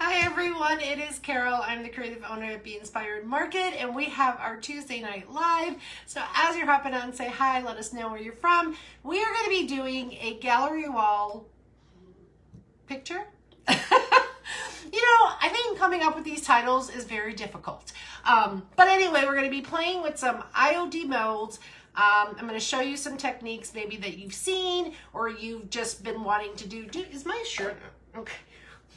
Hi everyone, it is Carol. I'm the creative owner of Bee Inspired Market and we have our Tuesday night live. So as you're hopping on, say hi, let us know where you're from. We are going to be doing a gallery wall picture. you know, I think coming up with these titles is very difficult. Um, but anyway, we're going to be playing with some IOD molds. Um, I'm going to show you some techniques maybe that you've seen or you've just been wanting to do. do is my shirt okay?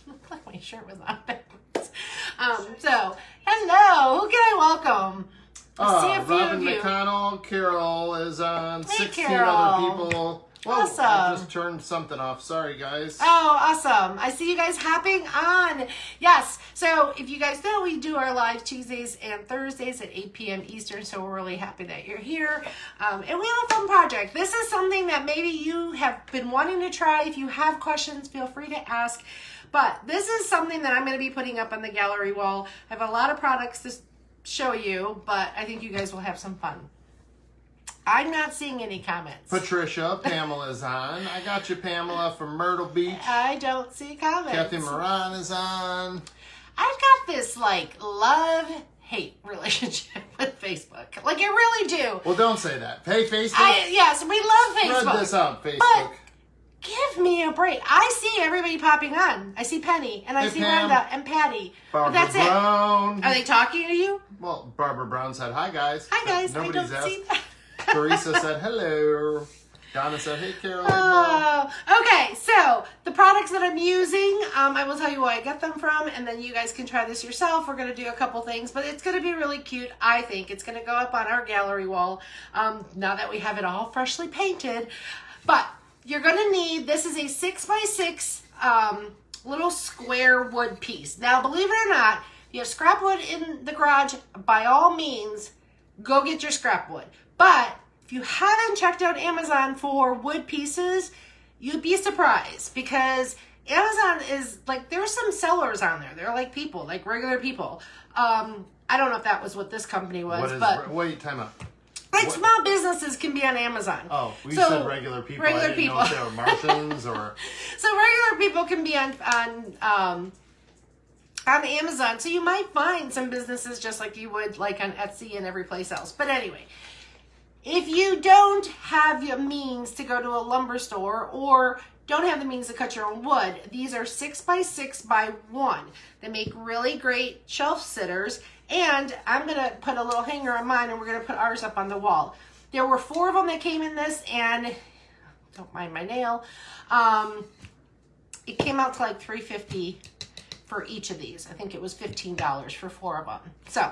Looked like my shirt was on backwards. Um, so, hello, who can I welcome? I see a few Robin of you. McConnell, Carol is on, hey, 16 Carol. other people. Whoa, awesome. I just turned something off. Sorry, guys. Oh, awesome. I see you guys hopping on. Yes. So if you guys know, we do our live Tuesdays and Thursdays at 8 p.m. Eastern. So we're really happy that you're here. Um, and we have a fun project. This is something that maybe you have been wanting to try. If you have questions, feel free to ask. But this is something that I'm going to be putting up on the gallery wall. I have a lot of products to show you, but I think you guys will have some fun. I'm not seeing any comments. Patricia, Pamela's on. I got you, Pamela, from Myrtle Beach. I don't see comments. Kathy Moran is on. I've got this like love hate relationship with Facebook. Like I really do. Well, don't say that. Hey, Facebook. I, yes, we love Facebook. Spread this out, Facebook. But give me a break. I see everybody popping on. I see Penny and I Hey, see Pam. Brenda and Patty. Barbara but that's it. Are they talking to you? Well, Barbara Brown said, hi, guys. Hi guys. I Nobody's don't asked. Teresa said, hello. Donna said, hey, Carol. Oh, okay. So the products that I'm using, um, I will tell you where I get them from, and then you guys can try this yourself. We're gonna do a couple things, but it's gonna be really cute. I think it's gonna go up on our gallery wall um, now that we have it all freshly painted. But you're gonna need this is a six by six um, little square wood piece. Now, believe it or not, if you have scrap wood in the garage, by all means, go get your scrap wood. But if you haven't checked out Amazon for wood pieces, you'd be surprised because Amazon is like there's some sellers on there. They're like people, like regular people. Um, I don't know if that was what this company was, What is, but wait, time out. Like what- small businesses can be on Amazon. Oh, we So, said regular people. regular didn't know if they were Martians or. So regular people can be on on um, on Amazon. So you might find some businesses just like you would like on Etsy and every place else. But anyway, if you don't have the means to go to a lumber store or don't have the means to cut your own wood, these are six by six by one. They make really great shelf sitters. And I'm gonna put a little hanger on mine and we're gonna put ours up on the wall. There were four of them that came in this and don't mind my nail. Um, it came out to like 350 for each of these. I think it was $15 for four of them. So,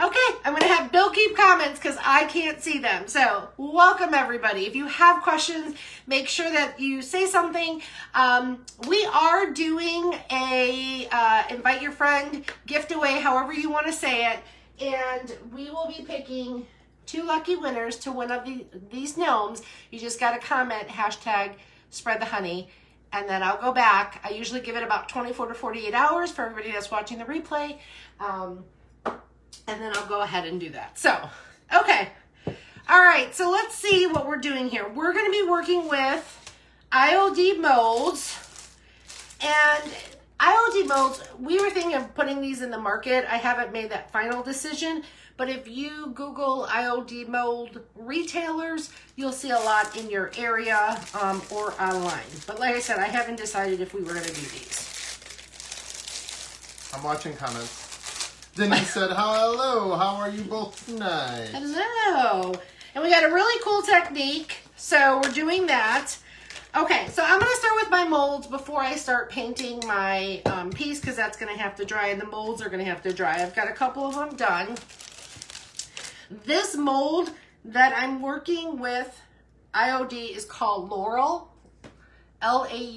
okay, I'm to have Bill keep comments because I can't see them. So, welcome everybody. If you have questions, make sure that you say something. Um, we are doing a uh, invite your friend gift away, however you want to say it. And we will be picking two lucky winners to win of the, these gnomes. You just got to comment hashtag spread the honey and then I'll go back. I usually give it about 24 to 48 hours for everybody that's watching the replay. Um, and then I'll go ahead and do that. So, okay. All right, so let's see what we're doing here. We're going to be working with IOD molds. And IOD molds, we were thinking of putting these in the market. I haven't made that final decision. But if you Google IOD mold retailers, you'll see a lot in your area um, or online. But like I said, I haven't decided if we were going to do these. I'm watching comments. Denise said, hello, how are you both tonight? Hello. And we got a really cool technique. So we're doing that. Okay, so I'm going to start with my molds before I start painting my um, piece because that's going to have to dry and the molds are going to have to dry. I've got a couple of them done. This mold that I'm working with IOD is called Laurel. L-A-U-R-E-L,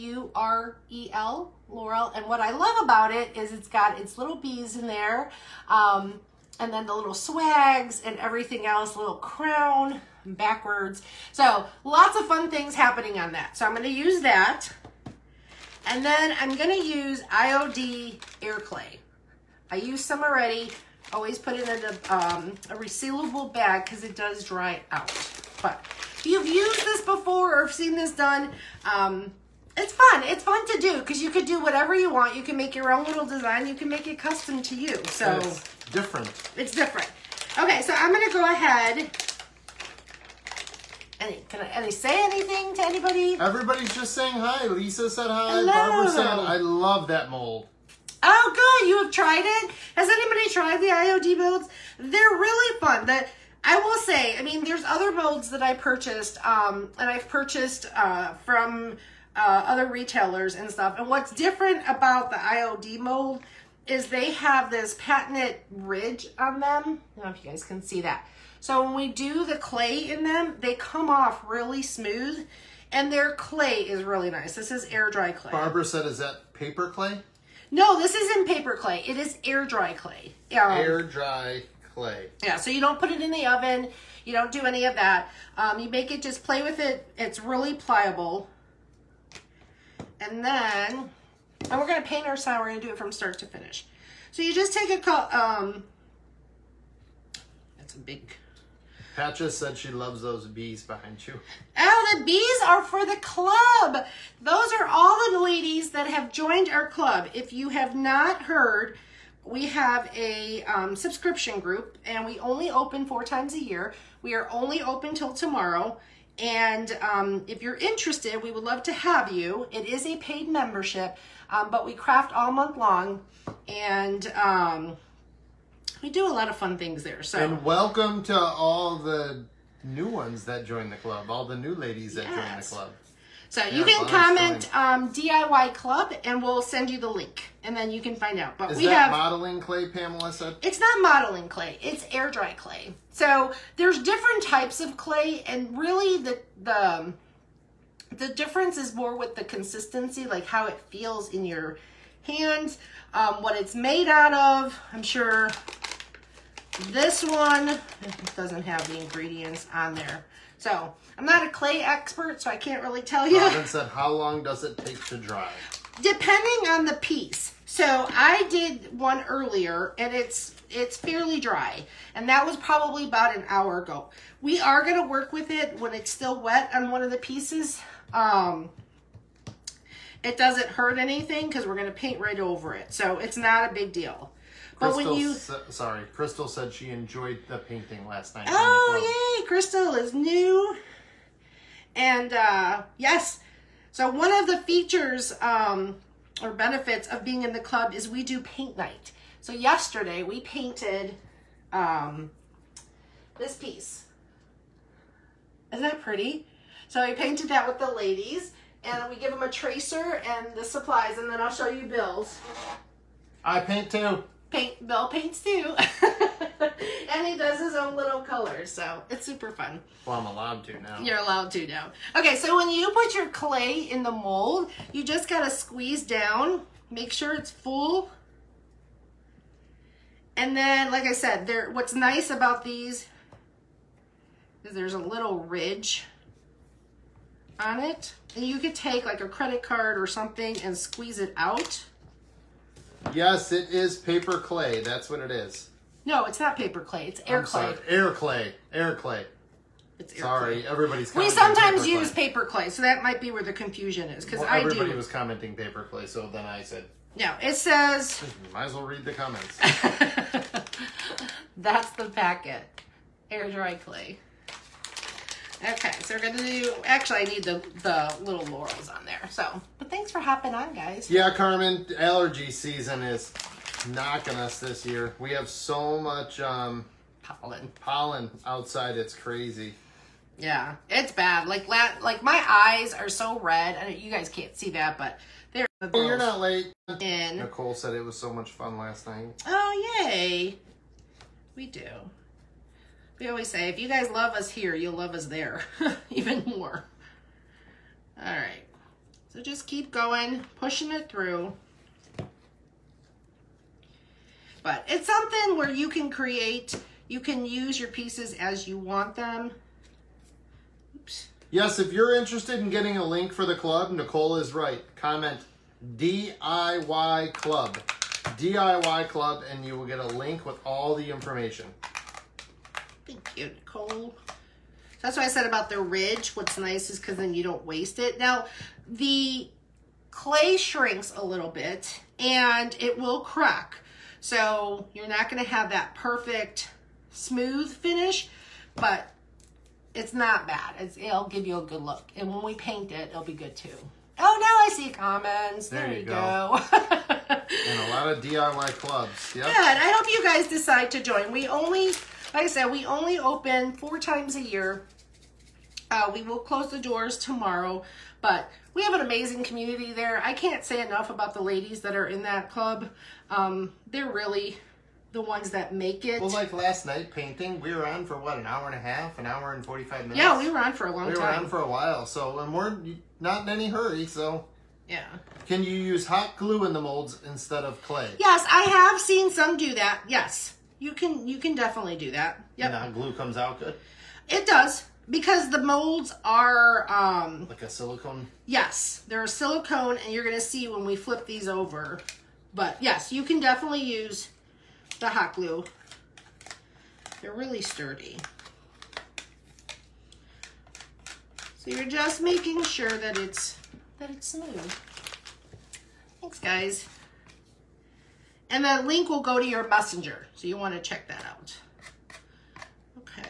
Laurel. And what I love about it is it's got its little bees in there. Um, and then the little swags and everything else, little crown backwards. So lots of fun things happening on that. So I'm going to use that. And then I'm going to use IOD air clay. I used some already. Always put it in a, um, a resealable bag because it does dry out. But if you've used this before or seen this done, um, It's fun. It's fun to do because you could do whatever you want. You can make your own little design. You can make it custom to you. So And it's different. it's different. Okay, so I'm gonna go ahead. Any, can I, any say anything to anybody? Everybody's just saying hi. Lisa said hi. Hello. Barbara said, I love that mold. Oh, good. You have tried it. Has anybody tried the IOD molds? They're really fun. That I will say. I mean, there's other molds that I purchased, um, and I've purchased uh, from uh, other retailers and stuff. And what's different about the IOD mold is they have this patented ridge on them. I don't know if you guys can see that. So when we do the clay in them, they come off really smooth, and their clay is really nice. This is air dry clay. Barbara said, is that paper clay? No, this isn't paper clay. It is air dry clay. Um, Air dry clay. Yeah, so you don't put it in the oven. You don't do any of that. Um, you make it, just play with it. It's really pliable. And then, and we're going to paint our side. We're going to do it from start to finish. So you just take a, um, that's a big, Patcha said she loves those bees behind you. Oh, the bees are for the club. Those are all the ladies that have joined our club. If you have not heard, we have a um, subscription group and we only open four times a year. We are only open till tomorrow. And um, if you're interested, we would love to have you. It is a paid membership, um, but we craft all month long and um, we do a lot of fun things there. So. And welcome to all the new ones that join the club, all the new ladies that join the club. So you can comment um, DIY Club and we'll send you the link and then you can find out. But Is we have modeling clay, Pamela said? it's not modeling clay, it's air dry clay. So there's different types of clay and really the the the difference is more with the consistency, like how it feels in your hands, um, what it's made out of. I'm sure this one doesn't have the ingredients on there. So I'm not a clay expert, so I can't really tell you. Robin said, how long does it take to dry? depending on the piece. So I did one earlier and it's it's fairly dry and that was probably about an hour ago. We are going to work with it when it's still wet on one of the pieces. Um it doesn't hurt anything because we're going to paint right over it. So it's not a big deal. But Crystal, when you sorry, Crystal said she enjoyed the painting last night. in the club. Oh, yay! Crystal is new. And uh, yes, so one of the features um, or benefits of being in the club is we do paint night. So yesterday we painted um, this piece. Isn't that pretty? So I painted that with the ladies, and we give them a tracer and the supplies, and then I'll show you Bill's I paint too. Paint Bill paints too. and he does his own little colors, so it's super fun. Well, I'm allowed to now. You're allowed to now. Okay, so when you put your clay in the mold, you just gotta squeeze down, make sure it's full. And then, like I said, there what's nice about these is there's a little ridge on it. And you could take like a credit card or something and squeeze it out. Yes, it is paper clay. That's what it is. No, it's not paper clay, it's air I'm clay. sorry. Air clay. Air clay. It's air Sorry, clay. everybody's We sometimes paper use paper clay, so that might be where the confusion is. Because Well, I everybody do. was commenting paper clay, so then I said, No, it says might as well read the comments. that's the packet. Air dry clay. Okay, so we're gonna do. Actually, I need the the little laurels on there. So, but thanks for hopping on, guys. yeah, Carmen, allergy season is knocking us this year. We have so much um, Pollen. pollen outside, it's crazy. Yeah, it's bad. Like la- like my eyes are so red. I you guys can't see that, but they're the Oh, you're not late. in. Nicole said it was so much fun last night. Oh, yay. We do. We always say, if you guys love us here, you'll love us there even more. All right. So just keep going, pushing it through. But it's something where you can create, you can use your pieces as you want them. Oops. Yes, if you're interested in getting a link for the club, Nicole is right. Comment DIY Club. DIY Club, and you will get a link with all the information. Thank you, Nicole. That's what I said about the ridge. What's nice is because then you don't waste it. Now, the clay shrinks a little bit and it will crack. So you're not going to have that perfect smooth finish, but it's not bad. It's, it'll give you a good look. And when we paint it, it'll be good too. Oh, now I see comments. There, There you you go. go. And a lot of DIY clubs. Yep. Good. I hope you guys decide to join. We only, like I said, we only open four times a year. Uh, we will close the doors tomorrow, but we have an amazing community there. I can't say enough about the ladies that are in that club. Um, they're really the ones that make it. Well, like last night painting, we were on for what, an hour and a half, an hour and 45 minutes? yeah, we were on for a long time. We were on for a while, so, and we're not in any hurry, so. yeah. Can you use hot glue in the molds instead of clay? Yes, I have seen some do that. Yes, you can. You can definitely do that. Yep, And the hot glue comes out good? it does because the molds are. um Like a silicone? Yes, they're a silicone, and you're gonna see when we flip these over. But yes, you can definitely use the hot glue. They're really sturdy. So you're just making sure that it's that it's smooth. Thanks, guys. And the link will go to your messenger, so you want to check that out. Okay.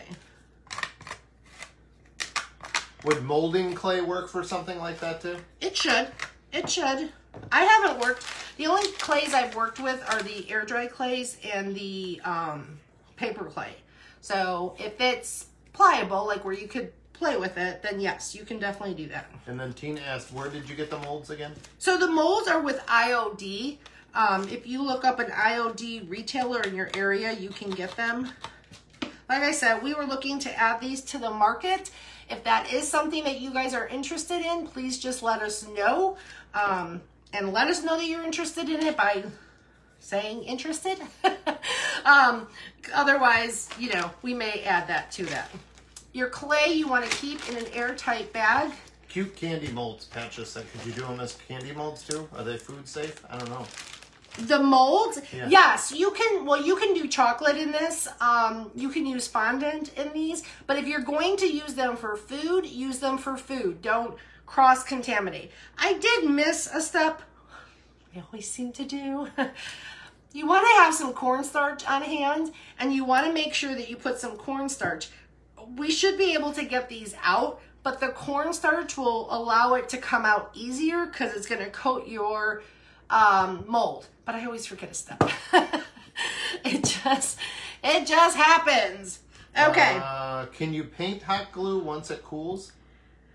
Would molding clay work for something like that too? It should. It should. I haven't worked. The only clays I've worked with are the air dry clays and the um, paper clay. So if it's pliable, like where you could play with it, then yes, you can definitely do that. And then Tina asked, where did you get the molds again? So the molds are with IOD. Um, if you look up an IOD retailer in your area, you can get them. Like I said, we were looking to add these to the market. If that is something that you guys are interested in, please just let us know. Um, and let us know that you're interested in it by saying interested. um, otherwise, you know, we may add that to that. Your clay you want to keep in an airtight bag. Cute candy molds, Patches. Could you do them as candy molds too? Are they food safe? I don't know. The mold Yeah. yes, you can. Well, you can do chocolate in this. Um, you can use fondant in these. But if you're going to use them for food, use them for food. Don't cross contaminate. I did miss a step. I always seem to do. you want to have some cornstarch on hand, and you want to make sure that you put some cornstarch. We should be able to get these out, but the cornstarch will allow it to come out easier because it's going to coat your um, mold. But I always forget a step. it just, it just happens. Okay. Uh, can you paint hot glue once it cools?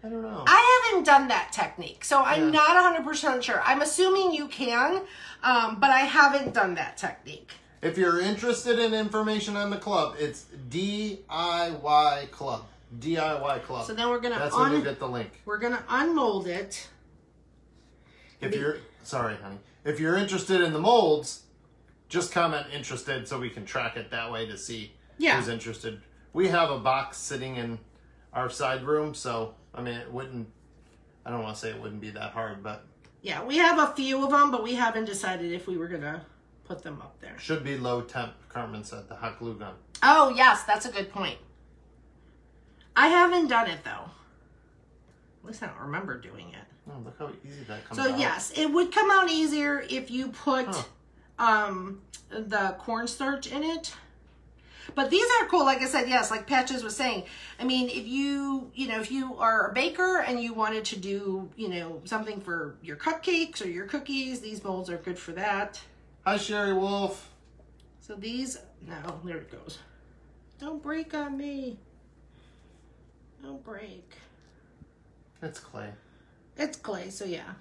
I don't know. I haven't done that technique, so I'm Yeah. not 100% sure. I'm assuming you can, um, but I haven't done that technique. If you're interested in information on the club, it's DIY Club. DIY Club. So then we're gonna That's when you get the link. We're gonna unmold it. If you're sorry, honey. If you're interested in the molds, just comment interested so we can track it that way to see Yeah. who's interested. We have a box sitting in our side room, so I mean it wouldn't I don't want to say it wouldn't be that hard, but Yeah, we have a few of them, but we haven't decided if we were gonna put them up there. should be low temp, Carmen said, the hot glue gun. Oh, yes, that's a good point. I haven't done it though. At least I don't remember doing it. Oh, look how easy that comes out. So out. yes, it would come out easier if you put Huh. um the cornstarch in it. But these are cool, like I said, yes, like Patches was saying. I mean, if you, you know, if you are a baker and you wanted to do, you know, something for your cupcakes or your cookies, these molds are good for that. Hi Sherry Wolf. So these, no, there it goes. Don't break on me. Don't break. It's clay. It's clay, so yeah.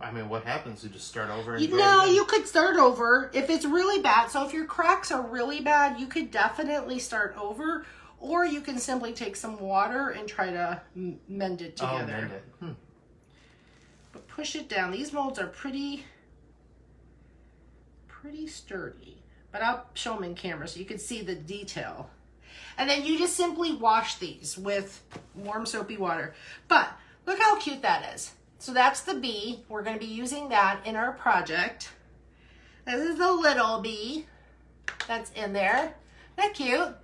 I mean, what happens? You just start over and You do it know, again? you could start over if it's really bad. So if your cracks are really bad, you could definitely start over, or you can simply take some water and try to m- mend it together. Oh, together. mend it. Hmm. But push it down. These molds are pretty, pretty sturdy. But I'll show them in camera so you can see the detail. And then you just simply wash these with warm soapy water. But look how cute that is. So that's the bee. We're going to be using that in our project. This is the little bee that's in there. Isn't that cute?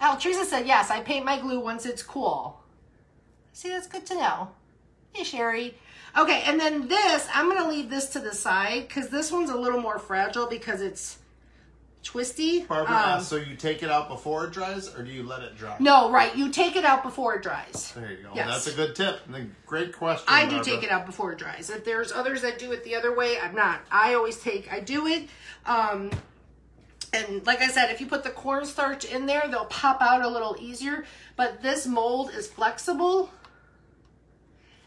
Oh, Teresa said, yes, I paint my glue once it's cool. See, that's good to know. Hey, Sherry. Okay, and then this, I'm gonna leave this to the side because this one's a little more fragile because it's twisty. Barbara Um, asked, so you take it out before it dries, or do you let it dry? no, right, you take it out before it dries. There you go. Yes. That's a good tip. Great question. I do Barbara. take it out before it dries. If there's others that do it the other way, I'm not. I always take, I do it. Um, and like I said, if you put the cornstarch in there, they'll pop out a little easier. But this mold is flexible.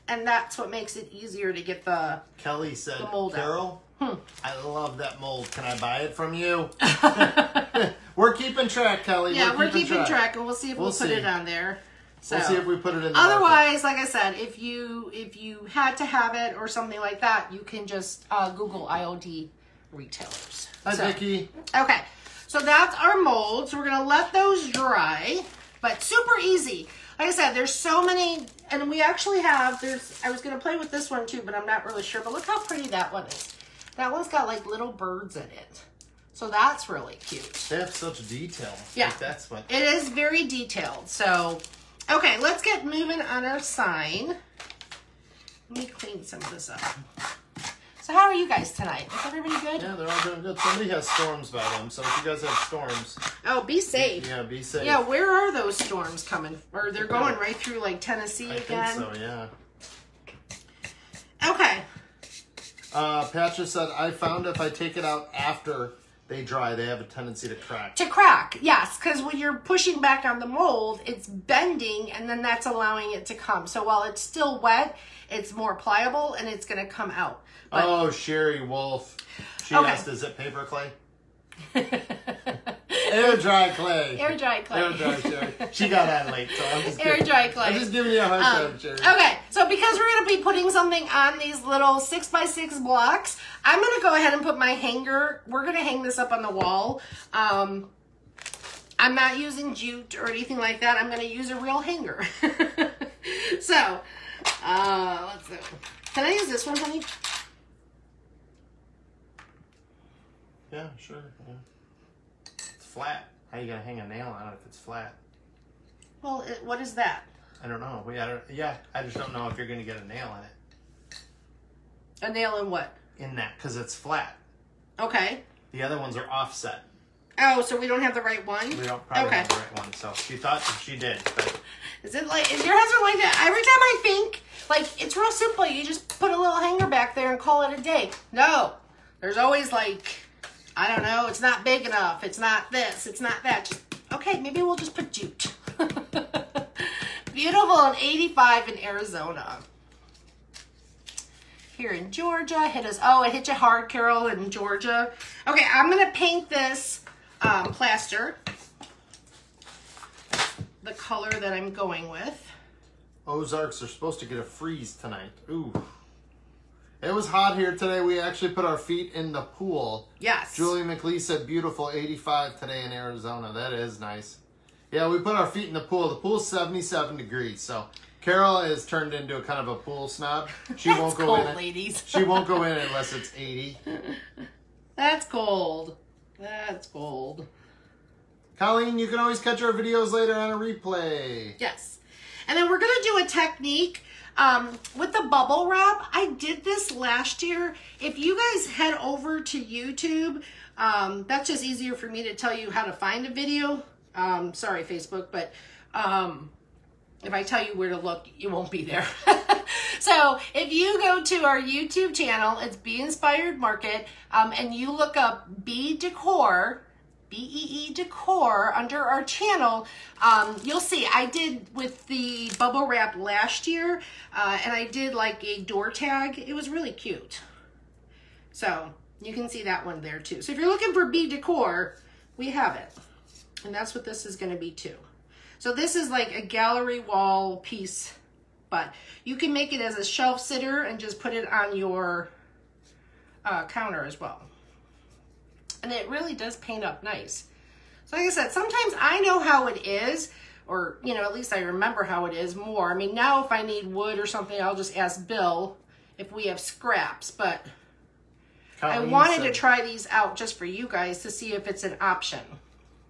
And that's what makes it easier to get the. Kelly said, The mold out. Hmm. I love that mold. Can I buy it from you? we're keeping track, Kelly. Yeah, we're keeping track, and we'll see if we'll, We'll put see. it on there. So. We'll see if we put it in the market. Otherwise, like I said, if you if you had to have it or something like that, you can just uh, Google IOD retailers. Hi, So- Vicky. Okay, so that's our molds. We're gonna let those dry, but super easy. Like I said, there's so many, and we actually have. There's. I was gonna play with this one too, but I'm not really sure. But look how pretty that one is. That one's got like little birds in it, so that's really cute. They have such detail. Yeah. Like, that's what. It is very detailed. So, okay, let's get moving on our sign. Let me clean some of this up. So, how are you guys tonight? Is everybody good? Yeah, they're all doing good. Somebody has storms by them, so if you guys have storms, Oh, be safe. yeah, be safe. Yeah, where are those storms coming? Or they're going right through like Tennessee I again? think so. Yeah. Okay. Uh, Patrick said, I found if I take it out after they dry, they have a tendency to crack. To crack, yes, because when you're pushing back on the mold, it's bending and then that's allowing it to come. So while it's still wet, it's more pliable and it's going to come out. But oh, Sherry Wolf. She Okay. asked, is it paper clay? Air dry clay. air dry clay. Air dry, Sherry. She got on late, so I'm just Air giving- dry clay. I'm just giving you a hard Um, time, Sherry. okay, so because we're gonna be putting something on these little six by six blocks, I'm gonna go ahead and put my hanger. We're gonna hang this up on the wall. Um, I'm not using jute or anything like that. I'm gonna use a real hanger. so, uh, let's see. Can I use this one, honey? Yeah, sure. Yeah. Flat. How you gonna hang a nail on it if it's flat? Well, it, what is that? I don't know. We, I don't, yeah, I just don't know if you're gonna get a nail in it A nail in what? in that because it's flat. Okay. The other ones are offset. Oh, so we don't have the right one? We don't probably Okay. have the right one. So she thought she did, but Is it like is your husband like that? Every time I think like it's real simple, you just put a little hanger back there and call it a day. No. There's always like I don't know, it's not big enough, it's not this, it's not that. Just okay, maybe we'll just put jute. Beautiful and 85 in Arizona. Here in Georgia, hit us. Oh, it hit you hard, Carol, in Georgia. Okay, I'm gonna paint this um, plaster the color that I'm going with. Ozarks are supposed to get a freeze tonight. Ooh. It was hot here today. We actually put our feet in the pool. Yes. Julie McLee said beautiful 85 today in Arizona. That is nice. Yeah, we put our feet in the pool. The pool's 77 degrees. So Carol is turned into a kind of a pool snob. She won't go cold, in. ladies. She won't go in unless it's 80. That's cold. That's cold. Colleen, you can always catch our videos later on a replay. Yes. And then we're going to do a technique um, with the bubble wrap. I did this last year. If you guys head over to YouTube, um, that's just easier for me to tell you how to find a video. Um, sorry, Facebook, but um, if I tell you where to look, you won't be there. so if you go to our YouTube channel, it's Bee Inspired Market, um, and you look up Bee Decor, B E E Decor under our channel, um, you'll see I did with the bubble wrap last year, uh, and I did like a door tag. It was really cute. So you can see that one there too. So if you're looking for Bee Decor, we have it. And that's what this is going to be too. So this is like a gallery wall piece, but you can make it as a shelf sitter and just put it on your uh, counter as well. And it really does paint up nice. So like I said, sometimes I know how it is, or, you know, at least I remember how it is more. I mean, now if I need wood or something, I'll just ask Bill if we have scraps, but I Colleen wanted to try these out just for you guys to see if it's an option.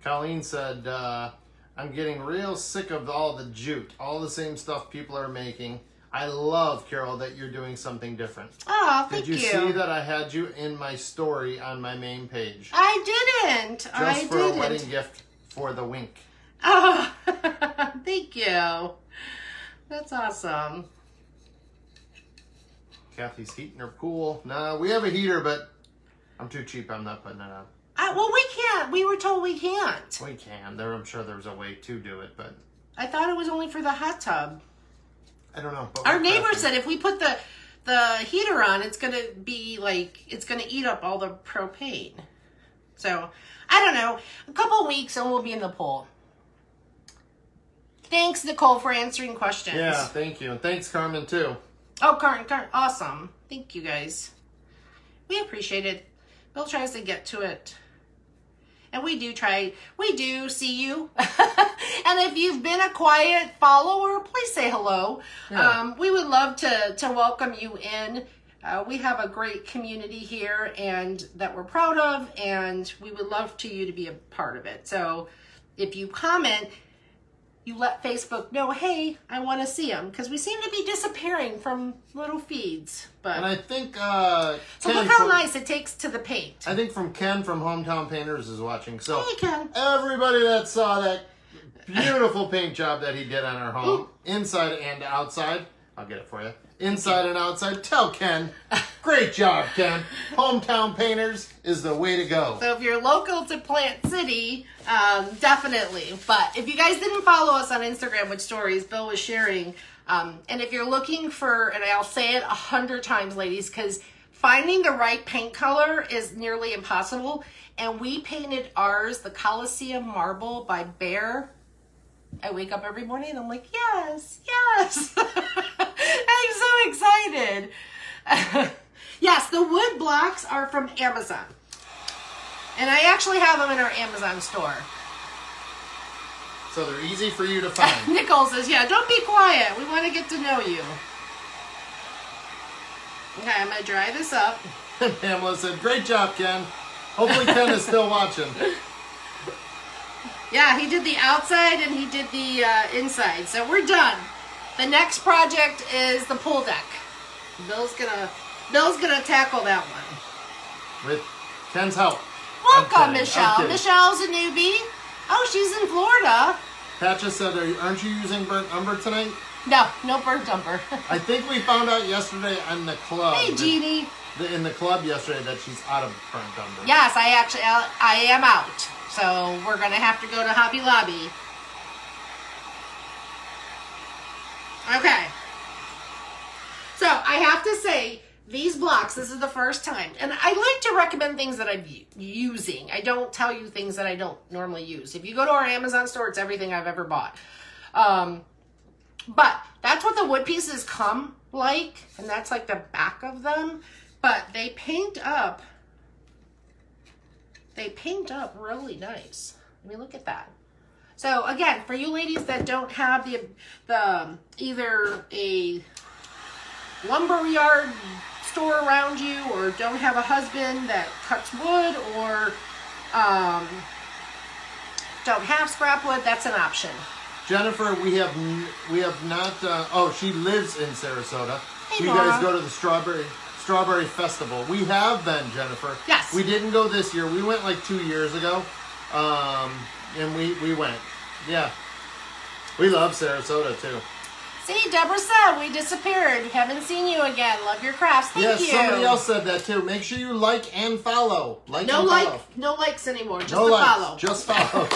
Colleen said, uh, I'm getting real sick of all the jute, all the same stuff people are making. I love, Carol, that you're doing something different. Oh, thank you. Did you, see that I had you in my story on my main page? I didn't. Just I for didn't. a wedding gift for the wink. Oh, thank you. That's awesome. Kathy's heating her pool. Nah, we have a heater, but I'm too cheap. I'm not putting it on. I, well, we can't. We were told we can't. We can. There, I'm sure there's a way to do it, but I thought it was only for the hot tub. I don't know. But Our neighbor said if we put the the heater on, it's gonna be like it's gonna eat up all the propane. So I don't know. A couple weeks and we'll be in the pool. Thanks, Nicole, for answering questions. Yeah, thank you, and thanks, Carmen too. Oh, Carmen, Karen, awesome. Thank you guys. We appreciate it. Bill tries to get to it. And we do try, we do see you. and if you've been a quiet follower, please say hello. Yeah. Um, we would love to, to welcome you in. Uh, we have a great community here and that we're proud of, and we would love to you to be a part of it. So if you comment, you let Facebook know, hey, I want to see them because we seem to be disappearing from little feeds. But And I think uh, so Ken look how from, nice it takes to the paint. I think from Ken from Hometown Painters is watching. So Hey, Ken. everybody that saw that beautiful paint job that he did on our home, inside and outside, I'll get it for you. Inside and outside, tell Ken, great job, Ken. Hometown Painters is the way to go. So if you're local to Plant City, um, definitely. But if you guys didn't follow us on Instagram with stories, Bill was sharing. Um, and if you're looking for, and I'll say it a hundred times, ladies, because finding the right paint color is nearly impossible. And we painted ours, the Coliseum Marble by Behr. I wake up every morning and I'm like, yes, yes. I'm so excited. yes, the wood blocks are from Amazon. And I actually have them in our Amazon store. So they're easy for you to find. Nicole says, yeah, don't be quiet. We want to get to know you. Okay, I'm going to dry this up. Pamela said, great job, Ken. Hopefully Ken is still watching. Yeah, he did the outside and he did the uh, inside. So we're done. The next project is the pool deck. Bill's gonna Bill's gonna tackle that one. With Ken's help. Welcome, Michelle. Michelle's a newbie. Oh, she's in Florida. Pat said, Are you, aren't you using burnt umber tonight? No, no burnt umber. I think we found out yesterday in the club. hey, Jeannie. the- in the club yesterday that she's out of burnt umber. Yes, I actually uh, I am out. So we're gonna have to go to Hobby Lobby. Okay. So I have to say these blocks. This is the first time, and I like to recommend things that I'm using. I don't tell you things that I don't normally use. If you go to our Amazon store, it's everything I've ever bought. Um, but that's what the wood pieces come like, and that's like the back of them. But they paint up they paint up really nice. I mean, look at that. So again, for you ladies that don't have the the either a lumber yard store around you, or don't have a husband that cuts wood, or um, don't have scrap wood, that's an option. Jennifer, we have we have not. Uh, oh, she lives in Sarasota. Hey, you guys go to the strawberry strawberry festival. We have been, Jennifer. Yes. We didn't go this year. We went like two years ago, um, and we we went. Yeah. We love Sarasota too. See, Deborah said we disappeared. Haven't seen you again. Love your crafts. Thank yes, you. somebody else said that too. Make sure you like and follow. Like No and like, follow. no likes anymore. Just no a likes, follow. just follow.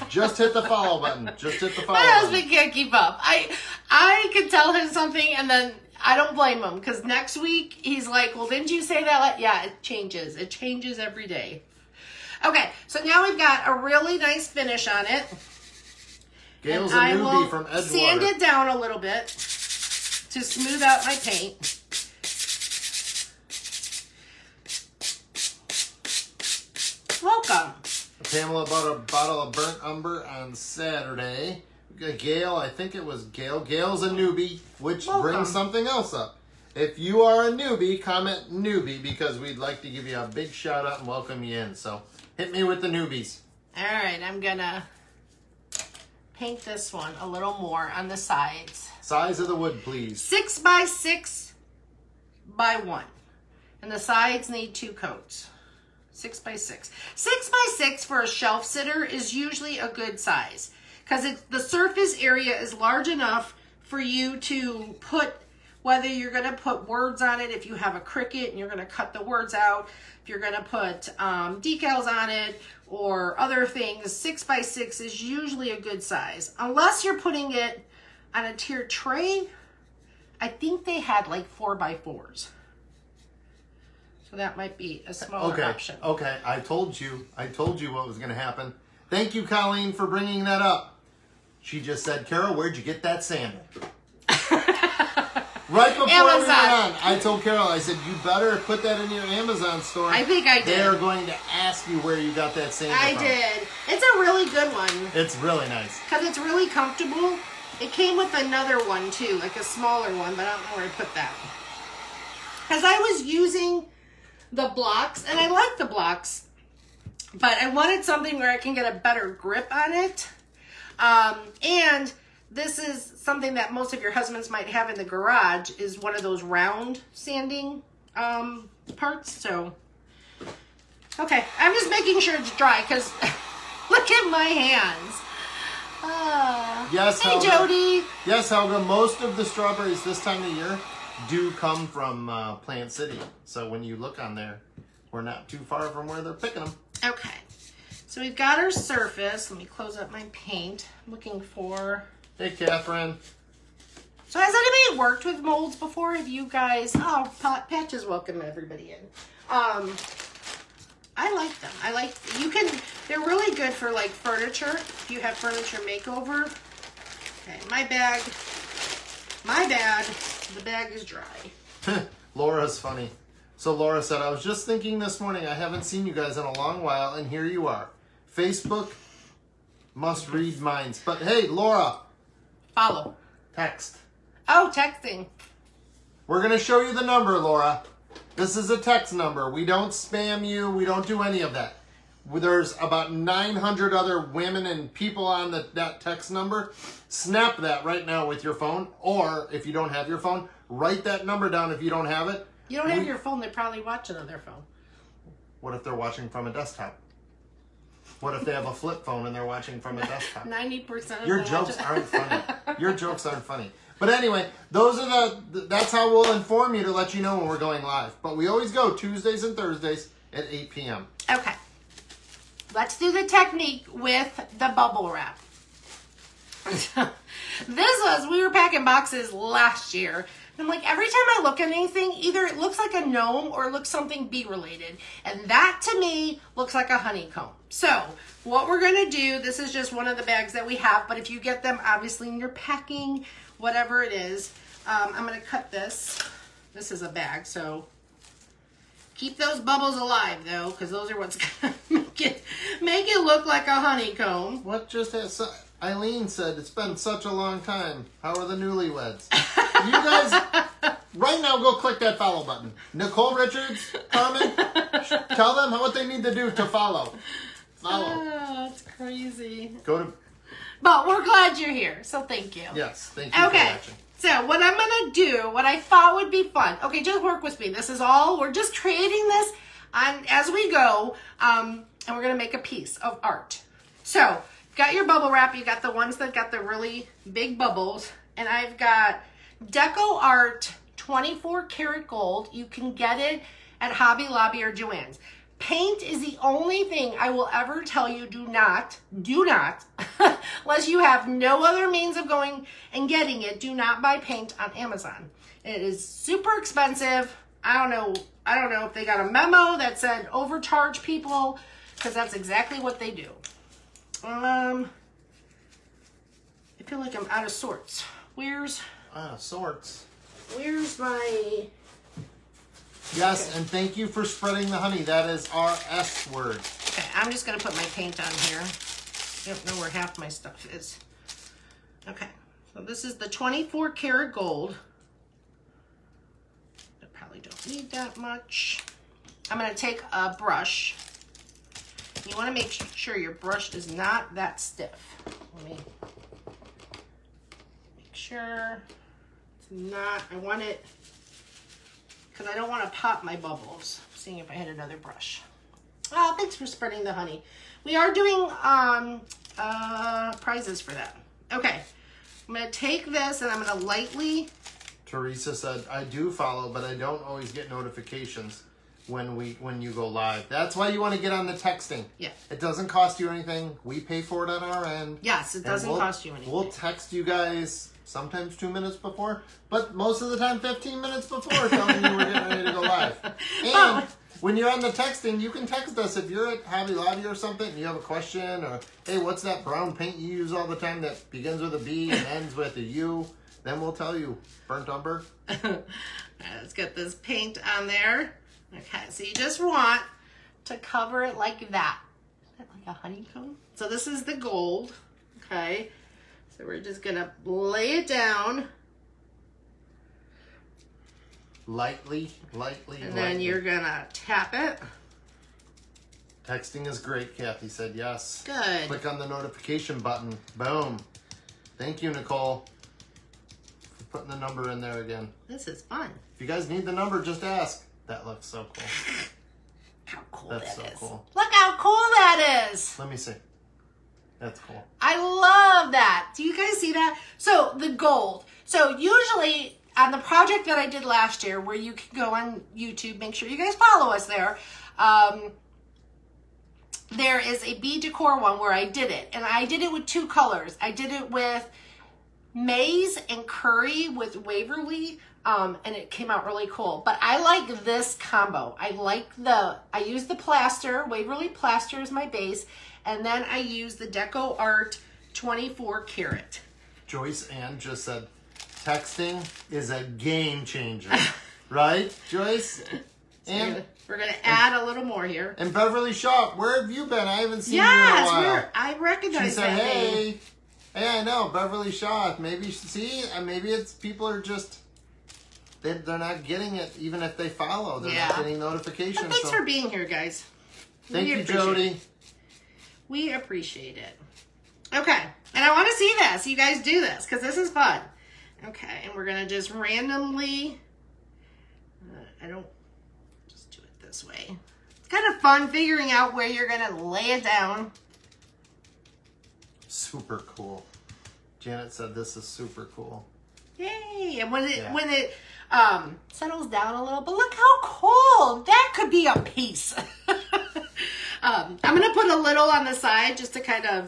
just hit the follow button. Just hit the follow My button. husband can't keep up. I I could tell him something and then I don't blame him because next week he's like, "Well, didn't you say that?" Like, yeah, it changes. It changes every day. Okay, so now we've got a really nice finish on it. Gail's and a I newbie will from Edgewater. sand it down a little bit to smooth out my paint. Welcome. Pamela bought a bottle of burnt umber on Saturday. Uh, Gail, I think it was Gail. Gail's a newbie, which Welcome. brings something else up. If you are a newbie, comment newbie because we'd like to give you a big shout out and welcome you in. So hit me with the newbies. All right, I'm gonna paint this one a little more on the sides. Size of the wood, please. Six by six by one. And the sides need two coats. Six by six. Six by six for a shelf sitter is usually a good size because the surface area is large enough for you to put whether you're going to put words on it if you have a Cricut and you're going to cut the words out if you're going to put um, decals on it or other things six by six is usually a good size unless you're putting it on a tiered tray i think they had like four by fours so that might be a smaller Okay. option Okay. I told you. I told you what was going to happen. Thank you, Colleen, for bringing that up. She just said, Carol, where'd you get that sandal? Right before we went on, I told Carol, I said, you better put that in your Amazon store. I think I did. They are going to ask you where you got that sandal i from. did it's a really good one It's really nice. because it's really comfortable. It came with another one too, like a smaller one, but I don't know where I put that. Because I was using the blocks, and I like the blocks, but I wanted something where I can get a better grip on it. Um, and this is something that most of your husbands might have in the garage is one of those round sanding um, parts. So, okay, I'm just making sure it's dry because look at my hands. Ah. Yes, Hey, Helga. Jody. Yes, Helga, most of the strawberries this time of year do come from uh, Plant City. So when you look on there, we're not too far from where they're picking them. Okay. So we've got our surface. Let me close up my paint. I'm looking for. Hey, Catherine. So has anybody worked with molds before? Have you guys? Oh, Pa- Patches welcome everybody in. Um, I like them. I like you can. They're really good for like furniture. If you have furniture makeover. Okay, my bag. My bag. The bag is dry. Laura's funny. So Laura said, I was just thinking this morning, I haven't seen you guys in a long while, and here you are. Facebook must read minds. But hey, Laura, Follow. text. Oh, texting. We're going to show you the number, Laura. This is a text number. We don't spam you. We don't do any of that. There's about 900 other women and people on the, that text number. Snap that right now with your phone. Or if you don't have your phone, write that number down if you don't have it. You don't have We- your phone. They're probably watch it on their phone. What if they're watching from a desktop? What if they have a flip phone and they're watching from a desktop? Ninety percent of Your jokes aren't funny. Your jokes aren't funny. But anyway, those are the. That's how we'll inform you to let you know when we're going live. But we always go Tuesdays and Thursdays at 8 p.m. Okay. Let's do the technique with the bubble wrap. this was, we were packing boxes last year. And I'm like, every time I look at anything, either it looks like a gnome or it looks something bee related. And that to me looks like a honeycomb. So, what we're gonna do, this is just one of the bags that we have, but if you get them obviously in your packing, whatever it is, um, I'm gonna cut this. This is a bag, so Keep those bubbles alive though, because those are what's gonna make it make it look like a honeycomb. What just has, Eileen said it's been such a long time. How are the newlyweds? you guys, right now, go click that follow button. Nicole Richards, Carmen, sh- tell them what they need to do to follow. Follow. Oh, that's crazy. Go to But we're glad you're here, so thank you. yes. Thank you Okay. watching. So what I'm gonna do, what I thought would be fun. Okay, just work with me. This is all we're just creating this on as we go, um, and we're gonna make a piece of art. So you've got your bubble wrap. You got the ones that got the really big bubbles, and I've got Deco Art 24 karat gold. You can get it at Hobby Lobby or Joann's. Paint is the only thing I will ever tell you do not, do not, unless you have no other means of going and getting it, do not buy paint on Amazon. It is super expensive. I don't know, I don't know if they got a memo that said overcharge people, because that's exactly what they do. Um, I feel like I'm out of sorts. Where's, Ah, sorts. where's my, Yes, and thank you for spreading the honey. That is our S word. Okay, I'm just gonna put my paint on here. I don't know where half my stuff is. Okay, so this is the 24 karat gold. I probably don't need that much. I'm gonna take a brush. You wanna make sure your brush is not that stiff. Let me make sure it's not, I want it, because I don't want to pop my bubbles. Seeing if I had another brush. Oh, thanks for spreading the honey. We are doing um, uh, prizes for that. Okay, I'm gonna take this and I'm gonna lightly, Teresa said, I do follow, but I don't always get notifications when we when you go live. That's why you want to get on the texting. yeah, It doesn't cost you anything. We pay for it on our end. yes, it doesn't we'll- cost you anything. We'll text you guys sometimes two minutes before, but most of the time 15 minutes before telling you we're getting ready to go live. And when you're on the texting, you can text us if you're at Hobby Lobby or something and you have a question or, hey, what's that brown paint you use all the time that begins with a B and ends with a U? Then we'll tell you. Burnt umber? Let's get this paint on there. Okay, so you just want to cover it like that. Like a honeycomb? So this is the gold. Okay, so we're just gonna lay it down, Lightly, lightly, and then lightly. you're gonna tap it. Texting is great, Kathy said yes. Good. Click on the notification button. Boom. Thank you, Nicole, for putting the number in there again. This is fun. If you guys need the number, just ask. That looks so cool. How cool That's that so is. cool. Look how cool that is. Let me see. That's cool. I love that. Do you guys see that? So the gold. So usually on the project that I did last year, where you can go on YouTube, make sure you guys follow us there. Um, there is a Bee Decor one where I did it, and I did it with two colors. I did it with maize and curry with Waverly, um, and it came out really cool. But I like this combo. I like the, I use the plaster, Waverly plaster is my base, and then I use the Deco Art 24 karat. Joyce Ann just said, texting is a game changer. right, Joyce? And We're gonna add a little more here. and Beverly Shaw, where have you been? I haven't seen Yes, you in a while. I She recognize said, that name. "Hey, hey, I know Beverly Shaw. Maybe see, and maybe it's people are just they they're not getting it, even if they follow. They're Yeah. not getting notifications. But thanks so for being here, guys. thank We you, Jody. it. We appreciate it. Okay, and I want to see this. You guys do this because this is fun. Okay, and we're gonna just randomly. Uh, I don't just do it this way. It's kind of fun figuring out where you're gonna lay it down. Super cool. Janet said this is super cool. Yay! And when it Yeah. when it um settles down a little, but look how cool that could be a piece. um, I'm gonna put a little on the side just to kind of.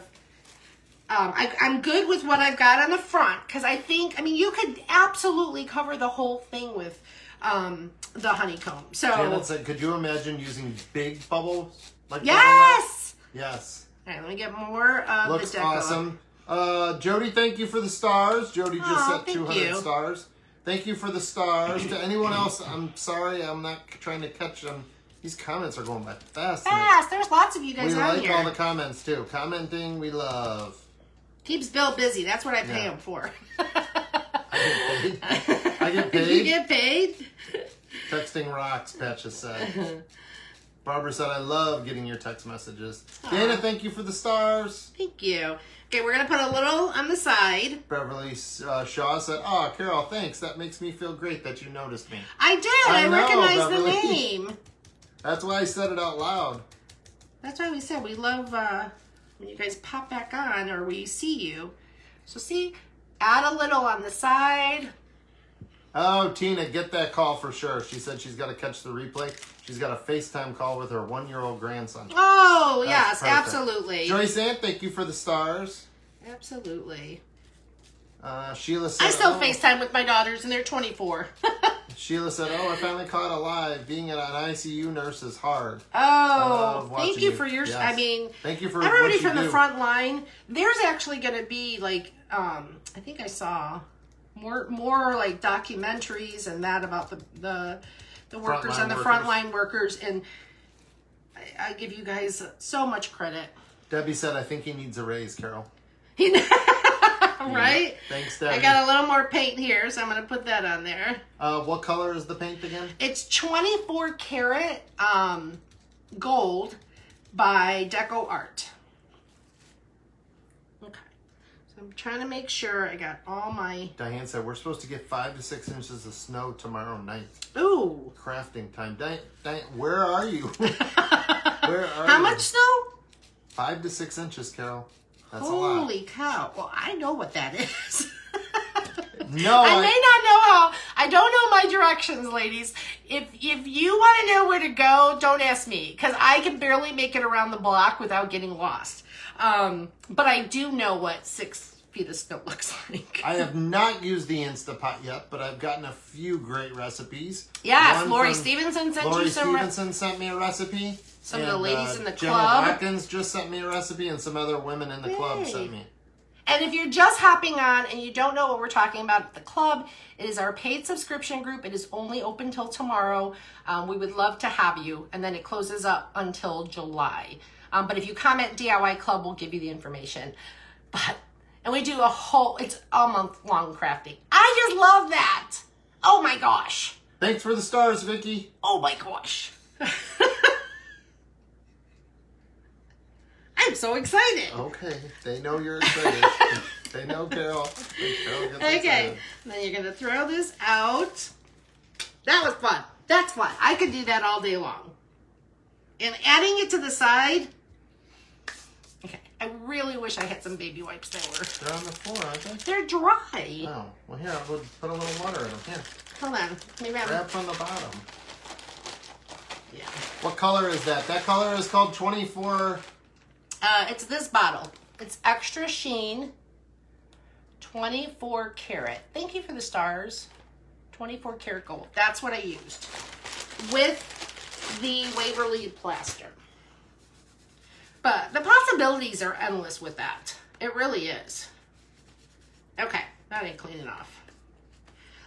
Um, I, I'm good with what I've got on the front because I think I mean you could absolutely cover the whole thing with um, the honeycomb. So Janet said, could you imagine using big bubbles like yes. Yes. All right, let me get more of Looks the deco. awesome. Uh, Jody, thank you for the stars. Jody just Aw, set 200 you. stars. Thank you for the stars. to anyone else, I'm sorry, I'm not trying to catch them. These comments are going by fast. Fast. There's lots of you guys We like here. all the comments too. Commenting, we love. Keeps Bill busy. That's what I pay Yeah. him for. I get paid. I get paid. you get paid? Texting rocks, Patches said. Barbara said, I love getting your text messages. Dana, thank you for the stars. Thank you. Okay, we're gonna put a little on the side. Beverly uh, Shaw said, Oh, Carol, thanks. That makes me feel great that you noticed me. I did. I I, know, recognize the name. That's why I said it out loud. That's why we said we love uh, when you guys pop back on or we see you. So see, add a little on the side. Oh, Tina, get that call for sure. She said she's got to catch the replay. She's got a FaceTime call with her one year old grandson. Oh That's yes, perfect. absolutely, Joyce Ann, thank you for the stars. absolutely. Uh, Sheila said, I still oh. FaceTime with my daughters, and they're 24. Sheila said, "Oh, I finally caught alive. Being an ICU nurse is hard. oh, thank you for your. Yes. I mean, Thank you for everybody you from the front line. There's actually going to be like, um, I think I saw more more like documentaries and that about the the the workers and the workers. frontline workers, and I, I give you guys so much credit. Debbie said, "I think he needs a raise." Carol, right? Thanks, I got a little more paint here, so I'm going to put that on there. uh, what color is the paint again? It's 24 karat um, gold by Deco Art. Okay, so I'm trying to make sure I got all my. Diane said we're supposed to get five to six inches of snow tomorrow night. Ooh. Crafting time. Diane, Diane where are you? where are How you? much snow? Five to six inches, Carol. That's. Holy cow. Well, I know what that is. No, I I- may not know how. I don't know my directions, ladies. If if you want to know where to go, don't ask me because I can barely make it around the block without getting lost. Um, but I do know what six feet of snow looks like. I have not used the Instapot yet, but I've gotten a few great recipes. yes, One Lori Stevenson sent Lori you some. Stevenson sent me a recipe. Some of the ladies in the Gemma club. Watkins just sent me a recipe, and some other women in the club sent me. And if you're just hopping on and you don't know what we're talking about at the club, it is our paid subscription group. It is only open till tomorrow. Um, we would love to have you, and then it closes up until July. Um, but if you comment DIY Club, we'll give you the information. But and we do a whole it's a month long crafting. I just love that. Oh my gosh. Thanks for the stars, Vicky. Oh my gosh. I'm so excited. Okay, they know you're excited. they know Carol. Okay, then you're gonna throw this out. That was fun. That's fun. I could do that all day long. And adding it to the side. Okay, I really wish I had some baby wipes that were. They're on the floor, aren't they? They're dry. Oh, well here, I'll put a little water in them. Here, Hold on. Maybe I'm. grab from the bottom. Yeah. What color is that? That color is called 24. Uh, it's this bottle. It's extra sheen. 24 karat. Thank you for the stars. 24 karat gold. That's what I used with the Waverly plaster. But the possibilities are endless with that. It really is. Okay, that ain't clean enough.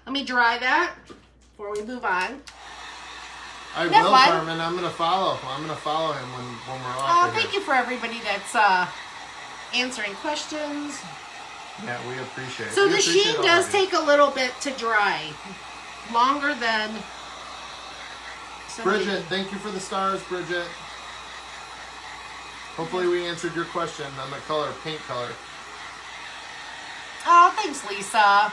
Let me dry that before we move on. I will. Carmen. I'm gonna follow. I'm gonna follow him when, when we're off of thank here. you for everybody that's uh, answering questions. Yeah, we appreciate it. So We the sheen does take a little bit to dry, longer than. some of the- Bridget, thank you for the stars, Bridget. Hopefully we answered your question on the color, paint color. Oh, thanks, Lisa.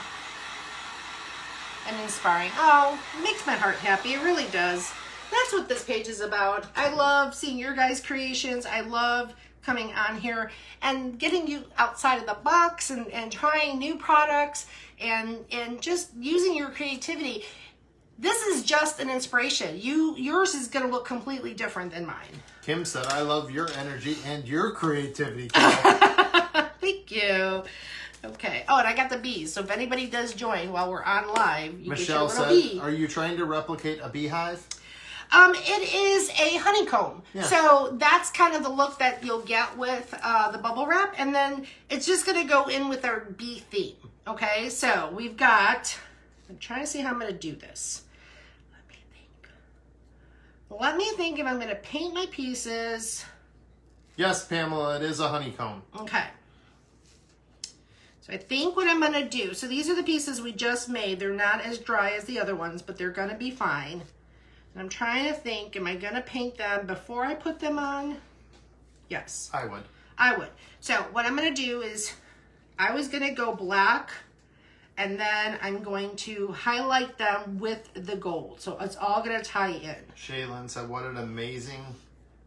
And inspiring. Oh, it makes my heart happy. It really does. That's what this page is about. I love seeing your guys' creations. I love coming on here and getting you outside of the box and, and trying new products and and just using your creativity. This is just an inspiration. You yours is gonna look completely different than mine. Kim said, I love your energy and your creativity. Thank you. Okay. Oh, and I got the bees. So if anybody does join while we're on live, you Michelle get your said, bee. Are you trying to replicate a beehive? Um, it is a honeycomb. Yeah. So that's kind of the look that you'll get with uh, the bubble wrap. And then it's just going to go in with our bee theme. Okay. So we've got, I'm trying to see how I'm going to do this. Let me think. Let me think if I'm going to paint my pieces. Yes, Pamela, it is a honeycomb. Okay. So I think what I'm going to do, so these are the pieces we just made. They're not as dry as the other ones, but they're going to be fine. And I'm trying to think, am I going to paint them before I put them on? Yes, I would. I would. So what I'm going to do is I was going to go black and then I'm going to highlight them with the gold. So it's all going to tie in. Shaylin said, What an amazing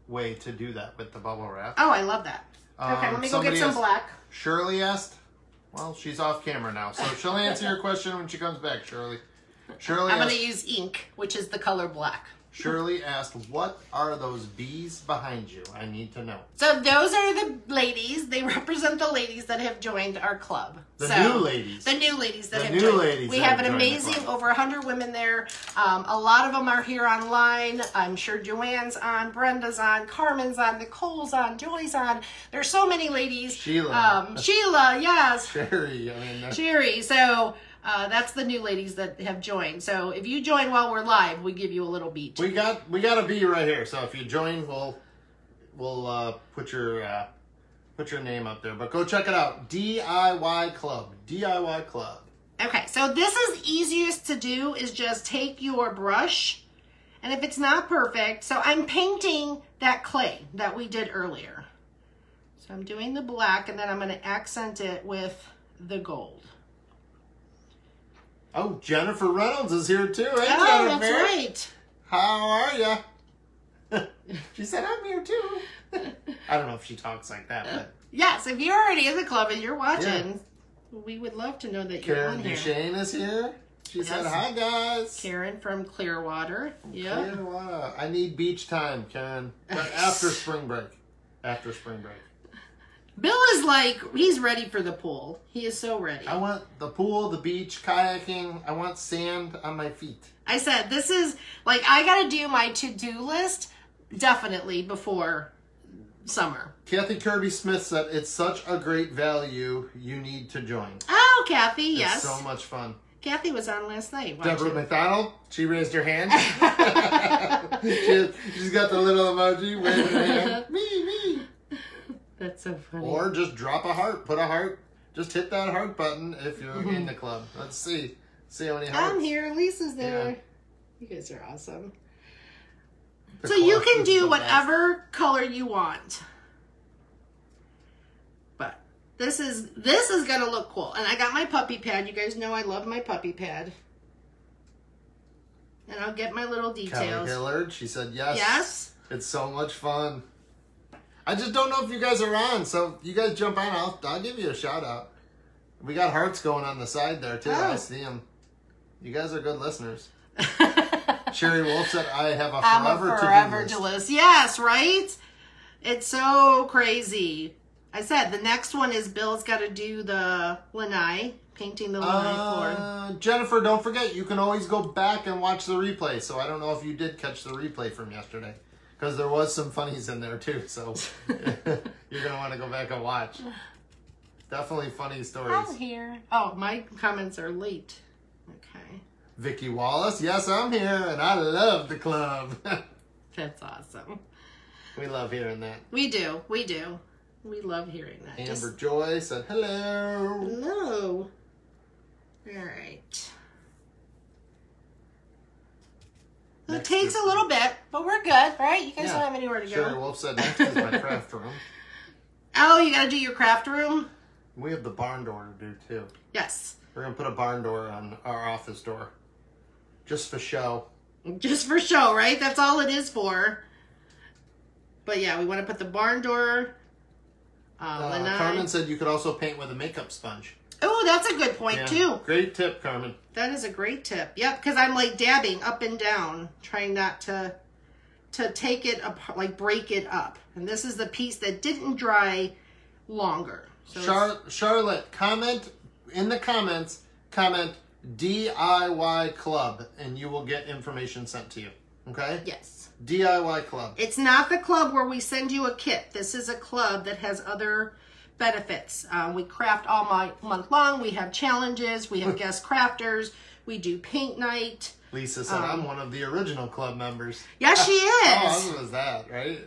way to do that with the bubble wrap. Oh, I love that. Okay, Um, let me go get some asked- black. Shirley asked, Well, she's off camera now, so she'll answer your question when she comes back, Shirley. Shirley I'm going to use ink, which is the color black. Shirley asked, What are those bees behind you? I need to know. So those are the ladies. They represent the ladies that have joined our club. The So- new ladies. The new ladies that The have new joined. ladies we have have an amazing over 100 women there. Um, a lot of them are here online. I'm sure Joanne's on, Brenda's on, Carmen's on, Nicole's on, Joy's on. There's so many ladies. Sheila. Um, Sheila, yes. Sherry, I mean, uh, Sherry. So uh, that's the new ladies that have joined. So if you join while we're live, we give you a little beat. we got we got a bee right here. So if you join, we'll we'll uh, put your uh, put your name up there. But go check it out. DIY Club. DIY Club. Okay, so this is easiest to do is just take your brush and if it's not perfect, so I'm painting that clay that we did earlier. So I'm doing the black and then I'm going to accent it with the gold. Oh, Jennifer Reynolds is here too. Hey, Oh, Jennifer. that's right. How are you? she said, I'm here too. I don't know if she talks like that, but uh, Yes, if you're already in the club and you're watching, we would love to know that you're on here. Duchesne is here. She said, Hi, guys. Karen from Clearwater. Yeah. Clearwater. I need beach time, Karen. But after spring break. After spring break. Bill is like, he's ready for the pool. He is so ready. I want the pool, the beach, kayaking. I want sand on my feet. I said, this is like, I got to do my to do list definitely before summer. Kathy Kirby Smith said, It's such a great value. You need to join. Oh, Kathy, yes. So much fun. Kathy was on last night. Deborah watching. McDonald, she raised her hand. she, she's got the little emoji waving her hand. Me, me. That's so funny. Or just drop a heart. Put a heart. Just hit that heart button if you're in the club. Let's see. See how many hearts. I'm here. Lisa's there. Yeah. You guys are awesome. The So you can do the best. whatever color you want. But this is this is gonna look cool. And I got my puppy pad. You guys know I love my puppy pad. And I'll get my little details. Kelly. Hillard, she said yes. Yes? It's so much fun. I just don't know if you guys are on, so you guys jump on. I'll I'll give you a shout out. We got hearts going on the side there too. I Oh. see them. You guys are good listeners. Sherry Wolf said, "I have a forever, a forever to list." Yes, right? It's so crazy. I said the next one is Bill's got to do the lanai, painting the lanai floor. Uh, Jennifer, don't forget you can always go back and watch the replay. So I don't know if you did catch the replay from yesterday, because there was some funnies in there too. So you're gonna want to go back and watch. Definitely funny stories. I'm here. Oh, my comments are late. Okay. Vicky Wallace, yes, I'm here, and I love the club. That's awesome. we love hearing that. We do. We do. We love hearing that. Amber Just- Joy said hello. Hello. All right. It takes a little bit, but we're good, right? You guys Yeah. don't have anywhere to go. Wolf said next is my craft room. Oh, you got to do your craft room? We have the barn door to do too. Yes. We're gonna put a barn door on our office door, just for show. Just for show, right? That's all it is for. But yeah, we want to put the barn door. Uh, Uh. Carmen said you could also paint with a makeup sponge. Oh, that's a good point Yeah. too. Great tip, Carmen. That is a great tip. Yep, because I'm like dabbing up and down, trying not to to take it apart, like break it up. And this is the piece that didn't dry longer. So Char- Charlotte, comment in the comments. Comment DIY club, and you will get information sent to you. Okay? yes, DIY club. it's not the club where we send you a kit. This is a club that has other benefits. Uh, we craft all my, month long. We have challenges. We have guest crafters. We do paint night. Lisa said Um, I'm one of the original club members. Yes, she is. How awesome is that, right?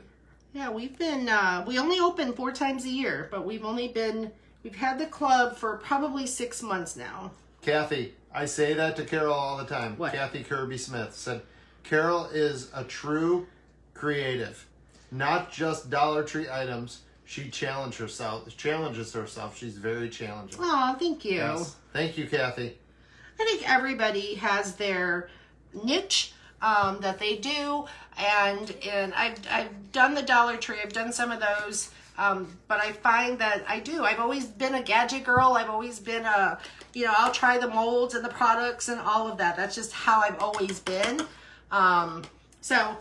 Yeah, we've been uh we only open four times a year, but we've only been we've had the club for probably six months now. Kathy, I say that to Carol all the time. What? Kathy Kirby Smith said, Carol is a true creative, not just Dollar Tree items. She challenged herself. Challenges herself. She's very challenging. Oh, thank you. Yes. Thank you, Kathy. I think everybody has their niche um, that they do, and and I've I've done the Dollar Tree. I've done some of those. Um, but I find that I do. I've always been a gadget girl. I've always been a, you know, I'll try the molds and the products and all of that. That's just how I've always been. Um, so.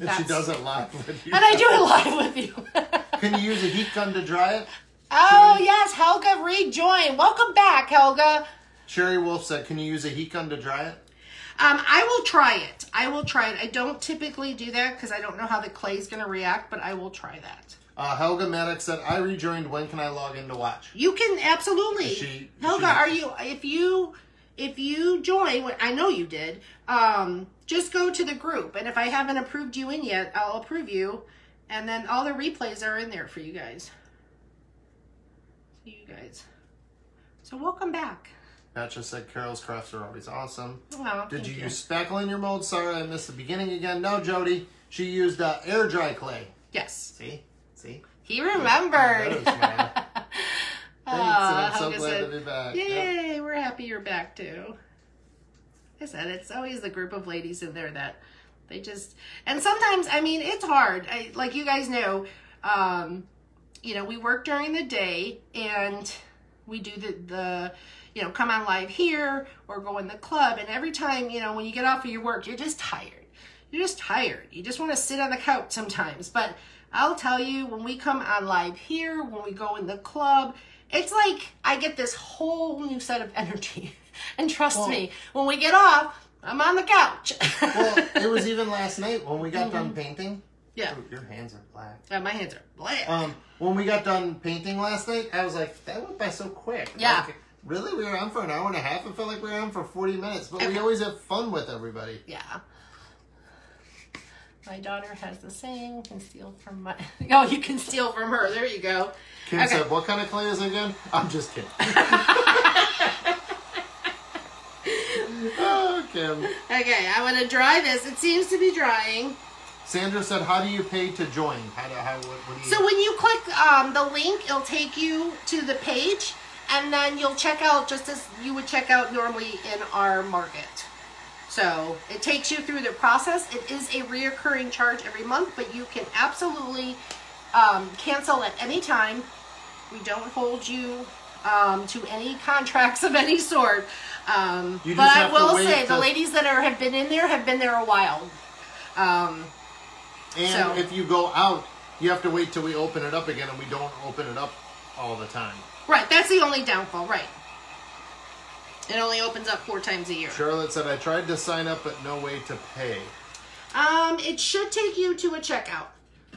And she does it live with you. And I do it live with you. Can you use a heat gun to dry it? oh, yes, Helga rejoined. Welcome back, Helga. Sherry Wolf said, "Can you use a heat gun to dry it?" Um, I will try it. I will try it. I don't typically do that because I don't know how the clay is going to react, but I will try that. Uh, Helga Maddox said, "I rejoined. When can I log in to watch?" You can absolutely. She- Helga, she- are you? If you if you join, I know you did, um, just go to the group, and if I haven't approved you in yet, I'll approve you, and then all the replays are in there for you guys. See you guys. So welcome back. Patcha said, "Carol's crafts are always awesome." Oh, Did thank you use spackle in your mold? Sorry, I missed the beginning again. No, Jody. She used uh, air dry clay. Yes. See, see. He remembered. Thanks, I'm so glad said, to be back. Yay, Yep. we're happy you're back too. I said it's always the group of ladies in there that they just and sometimes I mean it's hard. I, like you guys know, um, you know we work during the day and we do the the you know come on live here or go in the club and every time you know when you get off of your work you're just tired. You're just tired. You just want to sit on the couch sometimes. But I'll tell you when we come on live here, when we go in the club, it's like I get this whole new set of energy. And trust Well- me, when we get off, I'm on the couch. Well, it was even last night when we got done painting. Mm-hmm. yeah. Your hands are black. Yeah, my hands are black. Um, when we got done painting last night, I was like, that went by so quick. Yeah. Like, really? We were on for an hour and a half? It felt like we were on for 40 minutes, but we always have fun with everybody. yeah. My daughter has the saying, can steal from my. Oh, you can steal from her. There you go. Kim Okay. said, what kind of clay is it again? I'm just kidding. Kim. Okay, I'm going to dry this. It seems to be drying. Sandra said, how do you pay to join? How do, how, what, what do you... So when you click um, the link, it'll take you to the page, and then you'll check out just as you would check out normally in our market. So it takes you through the process. It is a reoccurring charge every month, but you can absolutely um, cancel at any time. We don't hold you um, to any contracts of any sort. Um, but I will say the ladies that are have been in there have been there a while. Um, And So- if you go out, you have to wait till we open it up again, and we don't open it up all the time. Right, that's the only downfall, right. It only opens up four times a year. Charlotte said, I tried to sign up, but no way to pay. Um, it should take you to a checkout.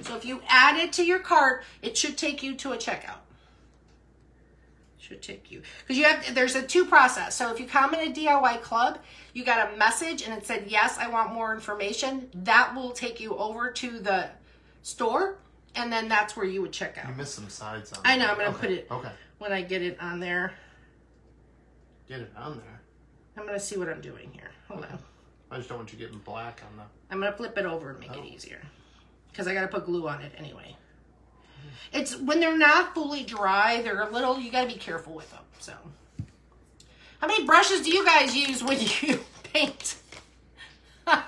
So if you add it to your cart, it should take you to a checkout. Should take you because you have there's a two process. So if you come in a DIY club, you got a message and it said yes, I want more information. That will take you over to the store, and then that's where you would check out You missed some sides on I know, I'm gonna Okay, put it- Okay. when I get it on there. Get it on there. I'm gonna see what I'm doing here. Hold on. I just don't want you getting black on the. I'm gonna flip it over and make it oh. easier. Because I gotta put glue on it anyway. It's when they're not fully dry, they're a little you gotta be careful with them. So how many brushes do you guys use when you paint? I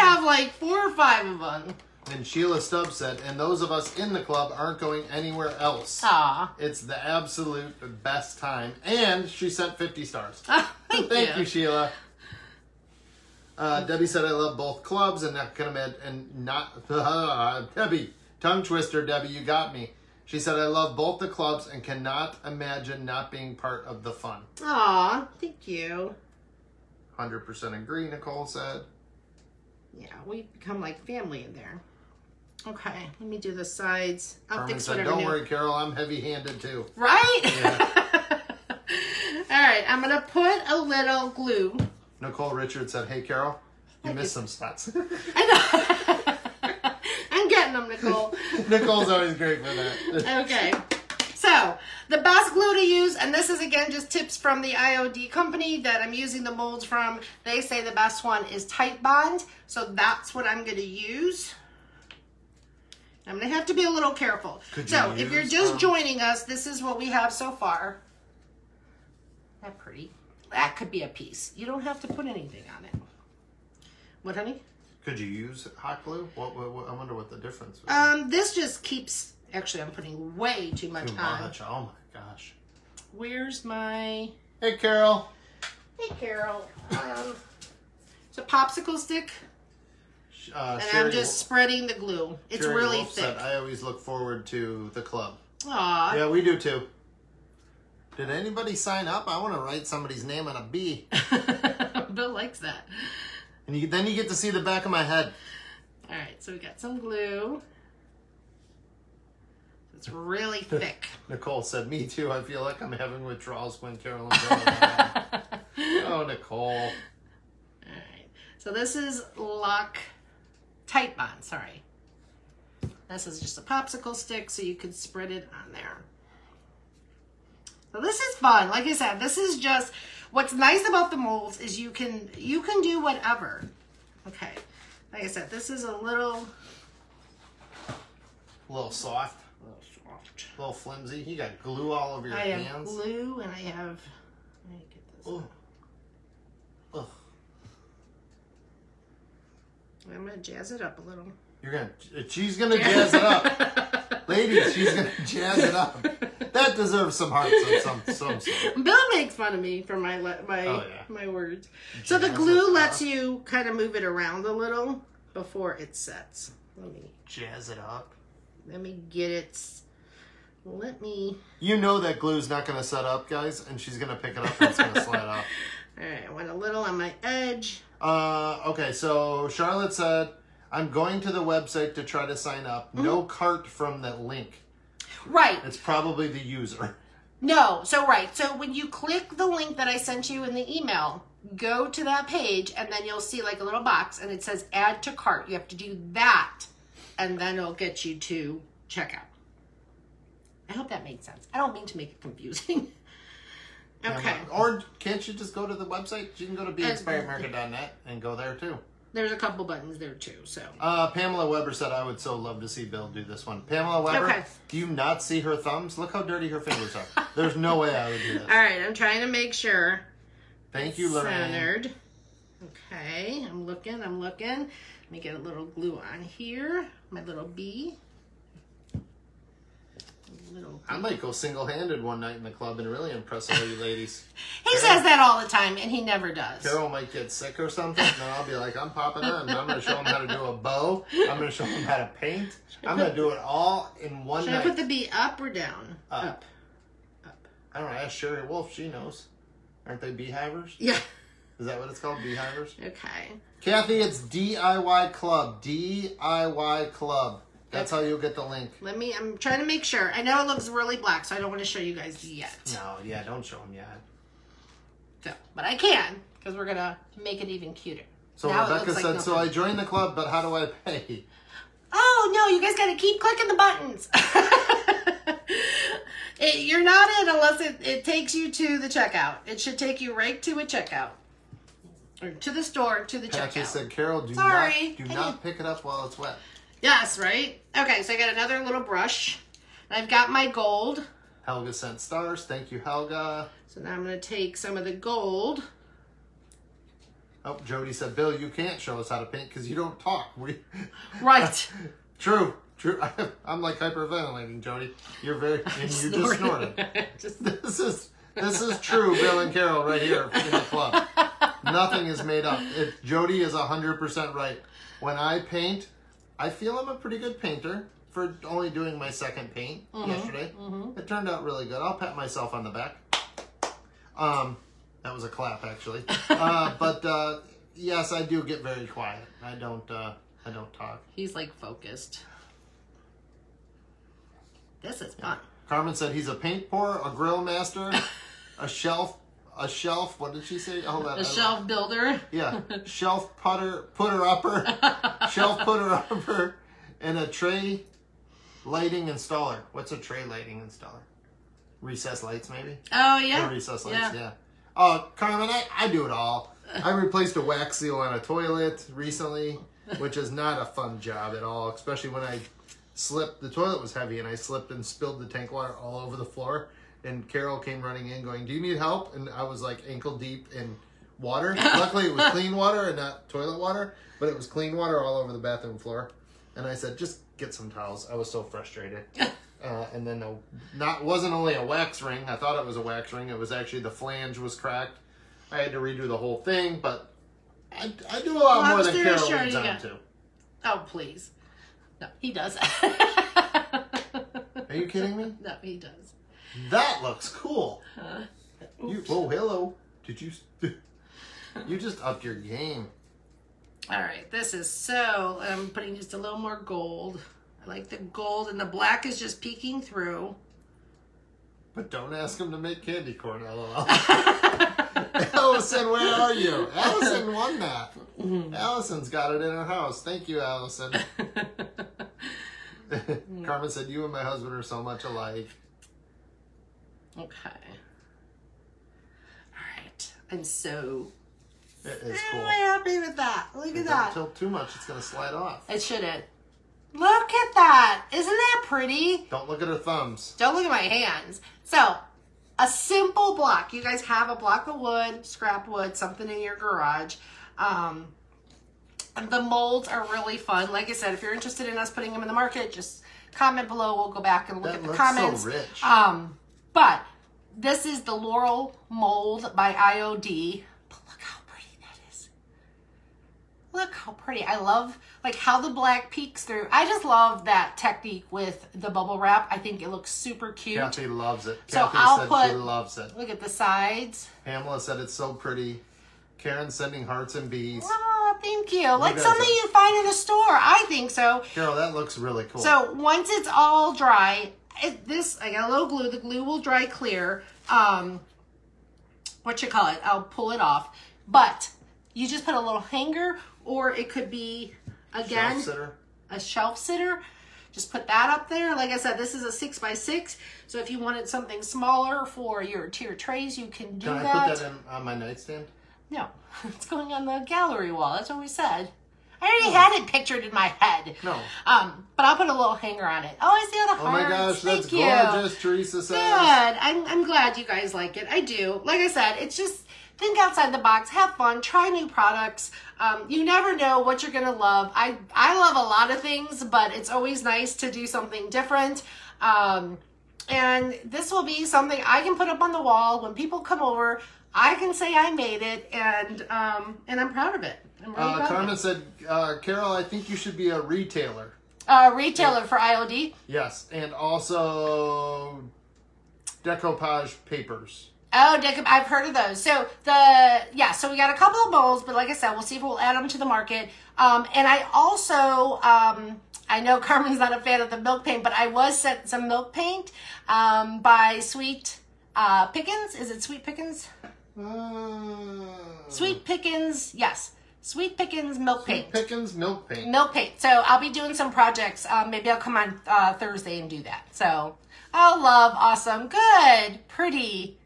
have like four or five of them. And Sheila Stubbs said, and those of us in the club aren't going anywhere else. Aw. It's the absolute best time. And she sent 50 stars. Thank, Thank you. you, Sheila. Uh, Debbie said, I love both clubs and not gonna and not, Debbie, tongue twister, Debbie, you got me. She said, I love both the clubs and cannot imagine not being part of the fun. Aw, thank you. 100% agree, Nicole said. Yeah, we become like family in there. Okay, let me do the sides. I'll Carmen fix said, don't new- worry, Carol, I'm heavy handed too. Right? Yeah. All right, I'm gonna put a little glue. Nicole Richards said, hey, Carol, you missed some spots. I know. I'm getting them, Nicole. Nicole's always great for that. Okay. So, the best glue to use, and this is again just tips from the IOD company that I'm using the molds from. They say the best one is Titebond. So, that's what I'm going to use. I'm going to have to be a little careful. Could so, you if you're just um, joining us, this is what we have so far. That pretty. That could be a piece. You don't have to put anything on it. What, honey? Could you use hot glue? What, what, what- I wonder what the difference is. Um, this just keeps. Actually, I'm putting way too much Too on. much. Oh my gosh. Where's my? Hey, Carol. Hey, Carol. Um, it's a popsicle stick, Uh, and Sherry I'm just spreading the glue. It's Sherry really Wolf thick. Said, I always look forward to the club. Aw. Yeah, we do too. Did anybody sign up? I want to write somebody's name on a B. Bill likes that. And you, then you get to see the back of my head. All right, so we got some glue. It's really thick. Nicole said, Me too. I feel like I'm having withdrawals when Carolyn. Oh, Nicole. All right. So this is Lock Titebond, sorry. This is just a popsicle stick so you can spread it on there. So this is fun. Like I said, this is just what's nice about the molds is you can you can do whatever. Okay. Like I said, this is a little A little soft, A little soft. a little flimsy. You got glue all over your hands. I have glue and I have. Let me get this. Ugh. I'm gonna jazz it up a little. You're gonna. She's gonna jazz it up, ladies. She's gonna jazz it up. That deserves some hearts of some some sort. Bill makes fun of me for my le- my Oh, yeah. my words. So the glue lets up. you kind of move it around a little before it sets. Let me Jazz it up. let me get it. Let me. You know that glue's not gonna set up, guys, and she's gonna pick it up and it's gonna slide off. All right, I want a little on my edge. Uh, okay, so Charlotte said, I'm going to the website to try to sign up. No mm-hmm. cart from that link. Right. It's probably the user. No. So right. So when you click the link that I sent you in the email, go to that page and then you'll see like a little box and it says add to cart. You have to do that and then it'll get you to checkout. I hope that made sense. I don't mean to make it confusing. okay. Or can't you just go to the website? You can go to beinspiredmarket.net and go there too. There's a couple buttons there too. So Uh, Pamela Weber said, I would so love to see Bill do this one. Pamela Weber, Okay. do you not see her thumbs? Look how dirty her fingers are. There's no way I would do this. all right, I'm trying to make sure Thank you, Lorraine. centered. Okay, I'm looking, I'm looking. Let me get a little glue on here. My little bee. Little I might go single handed one night in the club and really impress all you ladies. He says that all the time, and he never does. Carol might get sick or something, and I'll be like, I'm popping on. I'm going to show him how to do a bow. I'm going to show him how to paint. I'm going to do it all in one Should I night. put the bee up or down? Up. Up. I don't know. Ask Sherry Wolf. She knows. Aren't they beehivers? Yeah. Is that what it's called? Beehivers? Okay. Kathy, it's DIY Club. DIY Club. That's how you'll get the link. Let me. I'm trying to make sure. I know it looks really black, so I don't want to show you guys yet. No, yeah, don't show them yet. So, but I can because we're gonna make it even cuter. So Now Rebecca like said, so I joined the club, but how do I pay? Oh no, you guys got to keep clicking the buttons. it, you're not in unless it, it takes you to the checkout. It should take you right to a checkout. Or to the store, to the Patty checkout. said, Carol, do Sorry. not do not pick it up while it's wet. Yes, right? Okay, so I got another little brush. And I've got my gold. Helga sent stars. Thank you, Helga. So now I'm going to take some of the gold. Oh, Jody said, Bill, you can't show us how to paint because you don't talk. We... Right. True, true. I'm like hyperventilating, Jody. You're very, and you just snorted. Just- This is this is true, Bill and Carol, right here in the club. Nothing is made up. It, Jody is hundred percent right. When I paint, I feel I'm a pretty good painter for only doing my second paint yesterday. It turned out really good. I'll pat myself on the back. Um, that was a clap actually. Uh, but uh, yes, I do get very quiet. I don't. Uh, I don't talk. He's like focused. This is fun. Carmen said he's a paint pourer, a grill master, a shelf, a shelf. What did she say? Oh, Hold on. I A shelf builder. Yeah, shelf putter, putter upper, shelf putter upper, and a tray lighting installer. What's a tray lighting installer? Recess lights, maybe. Oh Or yeah. recess lights, Yeah. yeah. Oh, Carmen, I, I do it all. I replaced a wax seal on a toilet recently, which is not a fun job at all, especially when I slipped. The toilet was heavy, and I slipped and spilled the tank water all over the floor. And Carol came running in, going, "Do you need help?" And I was like ankle deep in water. Luckily, it was clean water and not toilet water, but it was clean water all over the bathroom floor. And I said, "Just get some towels." I was so frustrated. Uh, and then the, not wasn't only a wax ring. I thought it was a wax ring. It was actually the flange was cracked. I had to redo the whole thing, but I, I do a lot Well, more than Carol sure leads on to. Oh please. No, he does. Are you kidding me? no, he does. That looks cool. Uh, You, oh, hello. Did you? You just upped your game. All right, this is so. I'm putting just a little more gold. I like the gold, and the black is just peeking through. But don't ask him to make candy corn, lol. Allison, where are you? Allison won that. Allison's got it in her house. Thank you, Allison. Carmen said, You and my husband are so much alike. Okay. All right. I'm so It is cool. happy with that. Look at Don't that. tilt too much, it's going to slide off. It shouldn't. Look at that. Isn't that pretty? Don't look at her thumbs. Don't look at my hands. So, a simple block. You guys have a block of wood, scrap wood, something in your garage. Um, the molds are really fun. Like I said, if you're interested in us putting them in the market, just comment below. We'll go back and look That at the looks so comments. rich. Um, but this is the Laurel mold by IOD. But look how pretty that is. Look how pretty. I love like how the black peeks through. I just love that technique with the bubble wrap. I think it looks super cute. Kathy loves it. So Kathy I'll said put- she loves it. Look at the sides. Pamela said it's so pretty. Karen sending hearts and bees. Oh, ah, thank you. Like something you find in a store. I think so. Carol, that looks really cool. So once it's all dry, this I got a little glue. The glue will dry clear. Um, what you call it? I'll pull it off. But you just put a little hanger, or it could be again Shelf sitter. a shelf sitter. Just put that up there. Like I said, this is a six by six. So if you wanted something smaller for your tier trays, you can do Can I that. put that in on my nightstand? No, it's going on the gallery wall. That's what we said. I already had it pictured in my head. No. Um, but I'll put a little hanger on it. Oh, I see all the Oh my hearts. gosh, that's you. gorgeous. Teresa says. Good. I'm, I'm glad you guys like it. I do. Like I said, it's just think outside the box, have fun, try new products. Um, you never know what you're gonna love. I I love a lot of things, but it's always nice to do something different. Um, and this will be something I can put up on the wall when people come over. I can say I made it, and um, and I'm proud of it. Uh, Carmen said, uh, Carol, I think you should be a retailer. Uh, retailer for IOD. Yes, and also decoupage papers. Oh, Dick, I've heard of those. So the yeah, so we got a couple of bowls, but like I said, we'll see if we'll add them to the market. Um, and I also um, I know Carmen's not a fan of the milk paint, but I was sent some milk paint um, by Sweet uh, Pickins. Is it Sweet Pickins? Uh, Sweet Pickins, yes, Sweet Pickins milk paint. Sweet Pickins milk paint. Milk paint. So I'll be doing some projects. Um, maybe I'll come on uh, Thursday and do that. So, oh, love, awesome, good, pretty.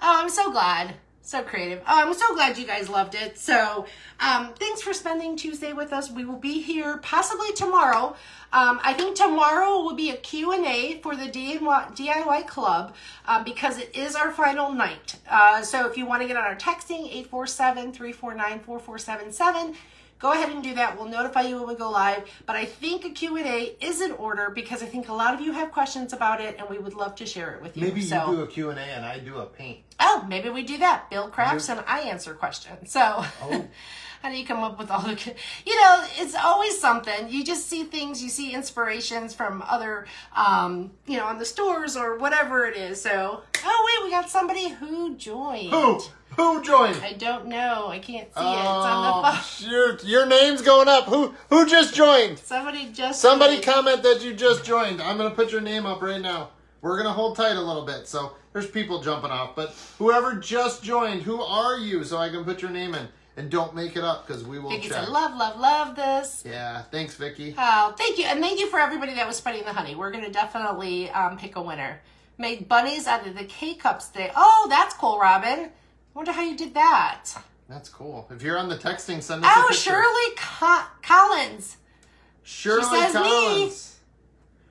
Oh, I'm so glad. So creative. Oh, I'm so glad you guys loved it. So, um, thanks for spending Tuesday with us. We will be here possibly tomorrow. Um, I think tomorrow will be a Q&A for the DIY, Club um, because it is our final night. Uh, so if you want to get on our texting, 847-349-4477, go ahead and do that. We'll notify you when we go live. But I think a Q&A is in order because I think a lot of you have questions about it and we would love to share it with you. Maybe so, you do a Q&A and I do a paint. Oh, maybe we do that. Bill crafts and I answer questions. So, Oh. how do you come up with all the, you know, it's always something. You just see things, you see inspirations from other, um, you know, on the stores or whatever it is. So, oh wait, we got somebody who joined. Who? Who joined? I don't know. I can't see it. It's on the Oh, phone. shoot. Your name's going up. Who who just joined? Somebody just Somebody joined. comment that you just joined. I'm going to put your name up right now. We're going to hold tight a little bit. So there's people jumping off. But whoever just joined, who are you? So I can put your name in. And don't make it up because we will Vicky check. said, love, love, love this. Yeah, thanks, Vicky. Oh, thank you. And thank you for everybody that was spreading the honey. We're going to definitely um, pick a winner. Made bunnies out of the K-Cups today. Oh, that's cool, Robin. wonder how you did that. That's cool. If you're on the texting, send us a Oh, picture. Shirley Co- Collins. Shirley says me. Collins.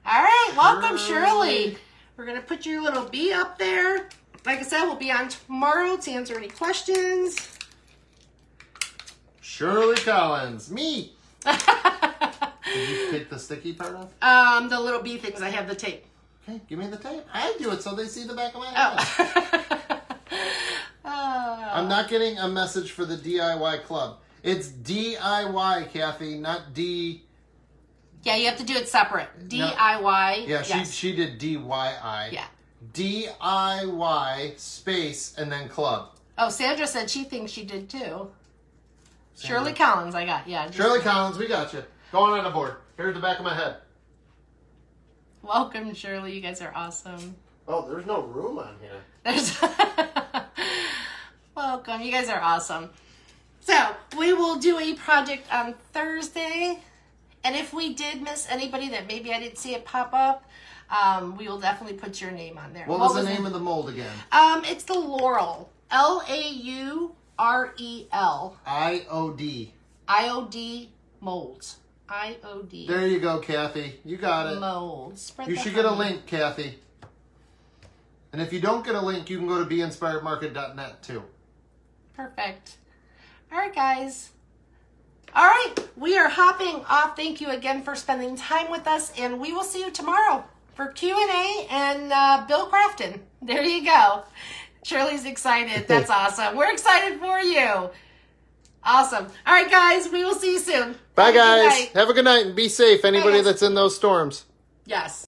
All right, welcome, Shirley. Shirley. We're going to put your little bee up there. Like I said, we'll be on tomorrow to answer any questions. Shirley Collins. Me. Did you take the sticky part off? um, the little bee things, I have the tape. Okay, give me the tape. I do it so they see the back of my head. Oh. I'm not getting a message for the DIY club. It's DIY, Kathy, not D. yeah, you have to do it separate. DIY. Yeah, she yes. she did DYI. Yeah. DIY space and then club. Oh, Sandra said she thinks she did too. Shirley Collins, I got. Yeah. Shirley Collins, we got you. Going on on the board. Here's the back of my head. Welcome, Shirley. You guys are awesome. Oh, there's no room on here. There's Welcome. You guys are awesome. So, we will do a project on Thursday. And if we did miss anybody that maybe I didn't see it pop up, um, we will definitely put your name on there. What, was, the name of the mold again? Um, it's the Laurel. L A U R E L. I O D. I O D molds. I O D. There you go, Kathy. You got it. Mold. Spread You should get a link, Kathy. And if you don't get a link, you can go to beinspiredmarket.net too. Perfect. All right, guys. All right, we are hopping off. Thank you again for spending time with us, and we will see you tomorrow for Q and A and uh, Bill Crafton. There you go. Shirley's excited. That's awesome. We're excited for you. Awesome. All right, guys. We will see you soon. Bye, Have guys. night. Have a good night and be safe, anybody guys. that's in those storms. Yes.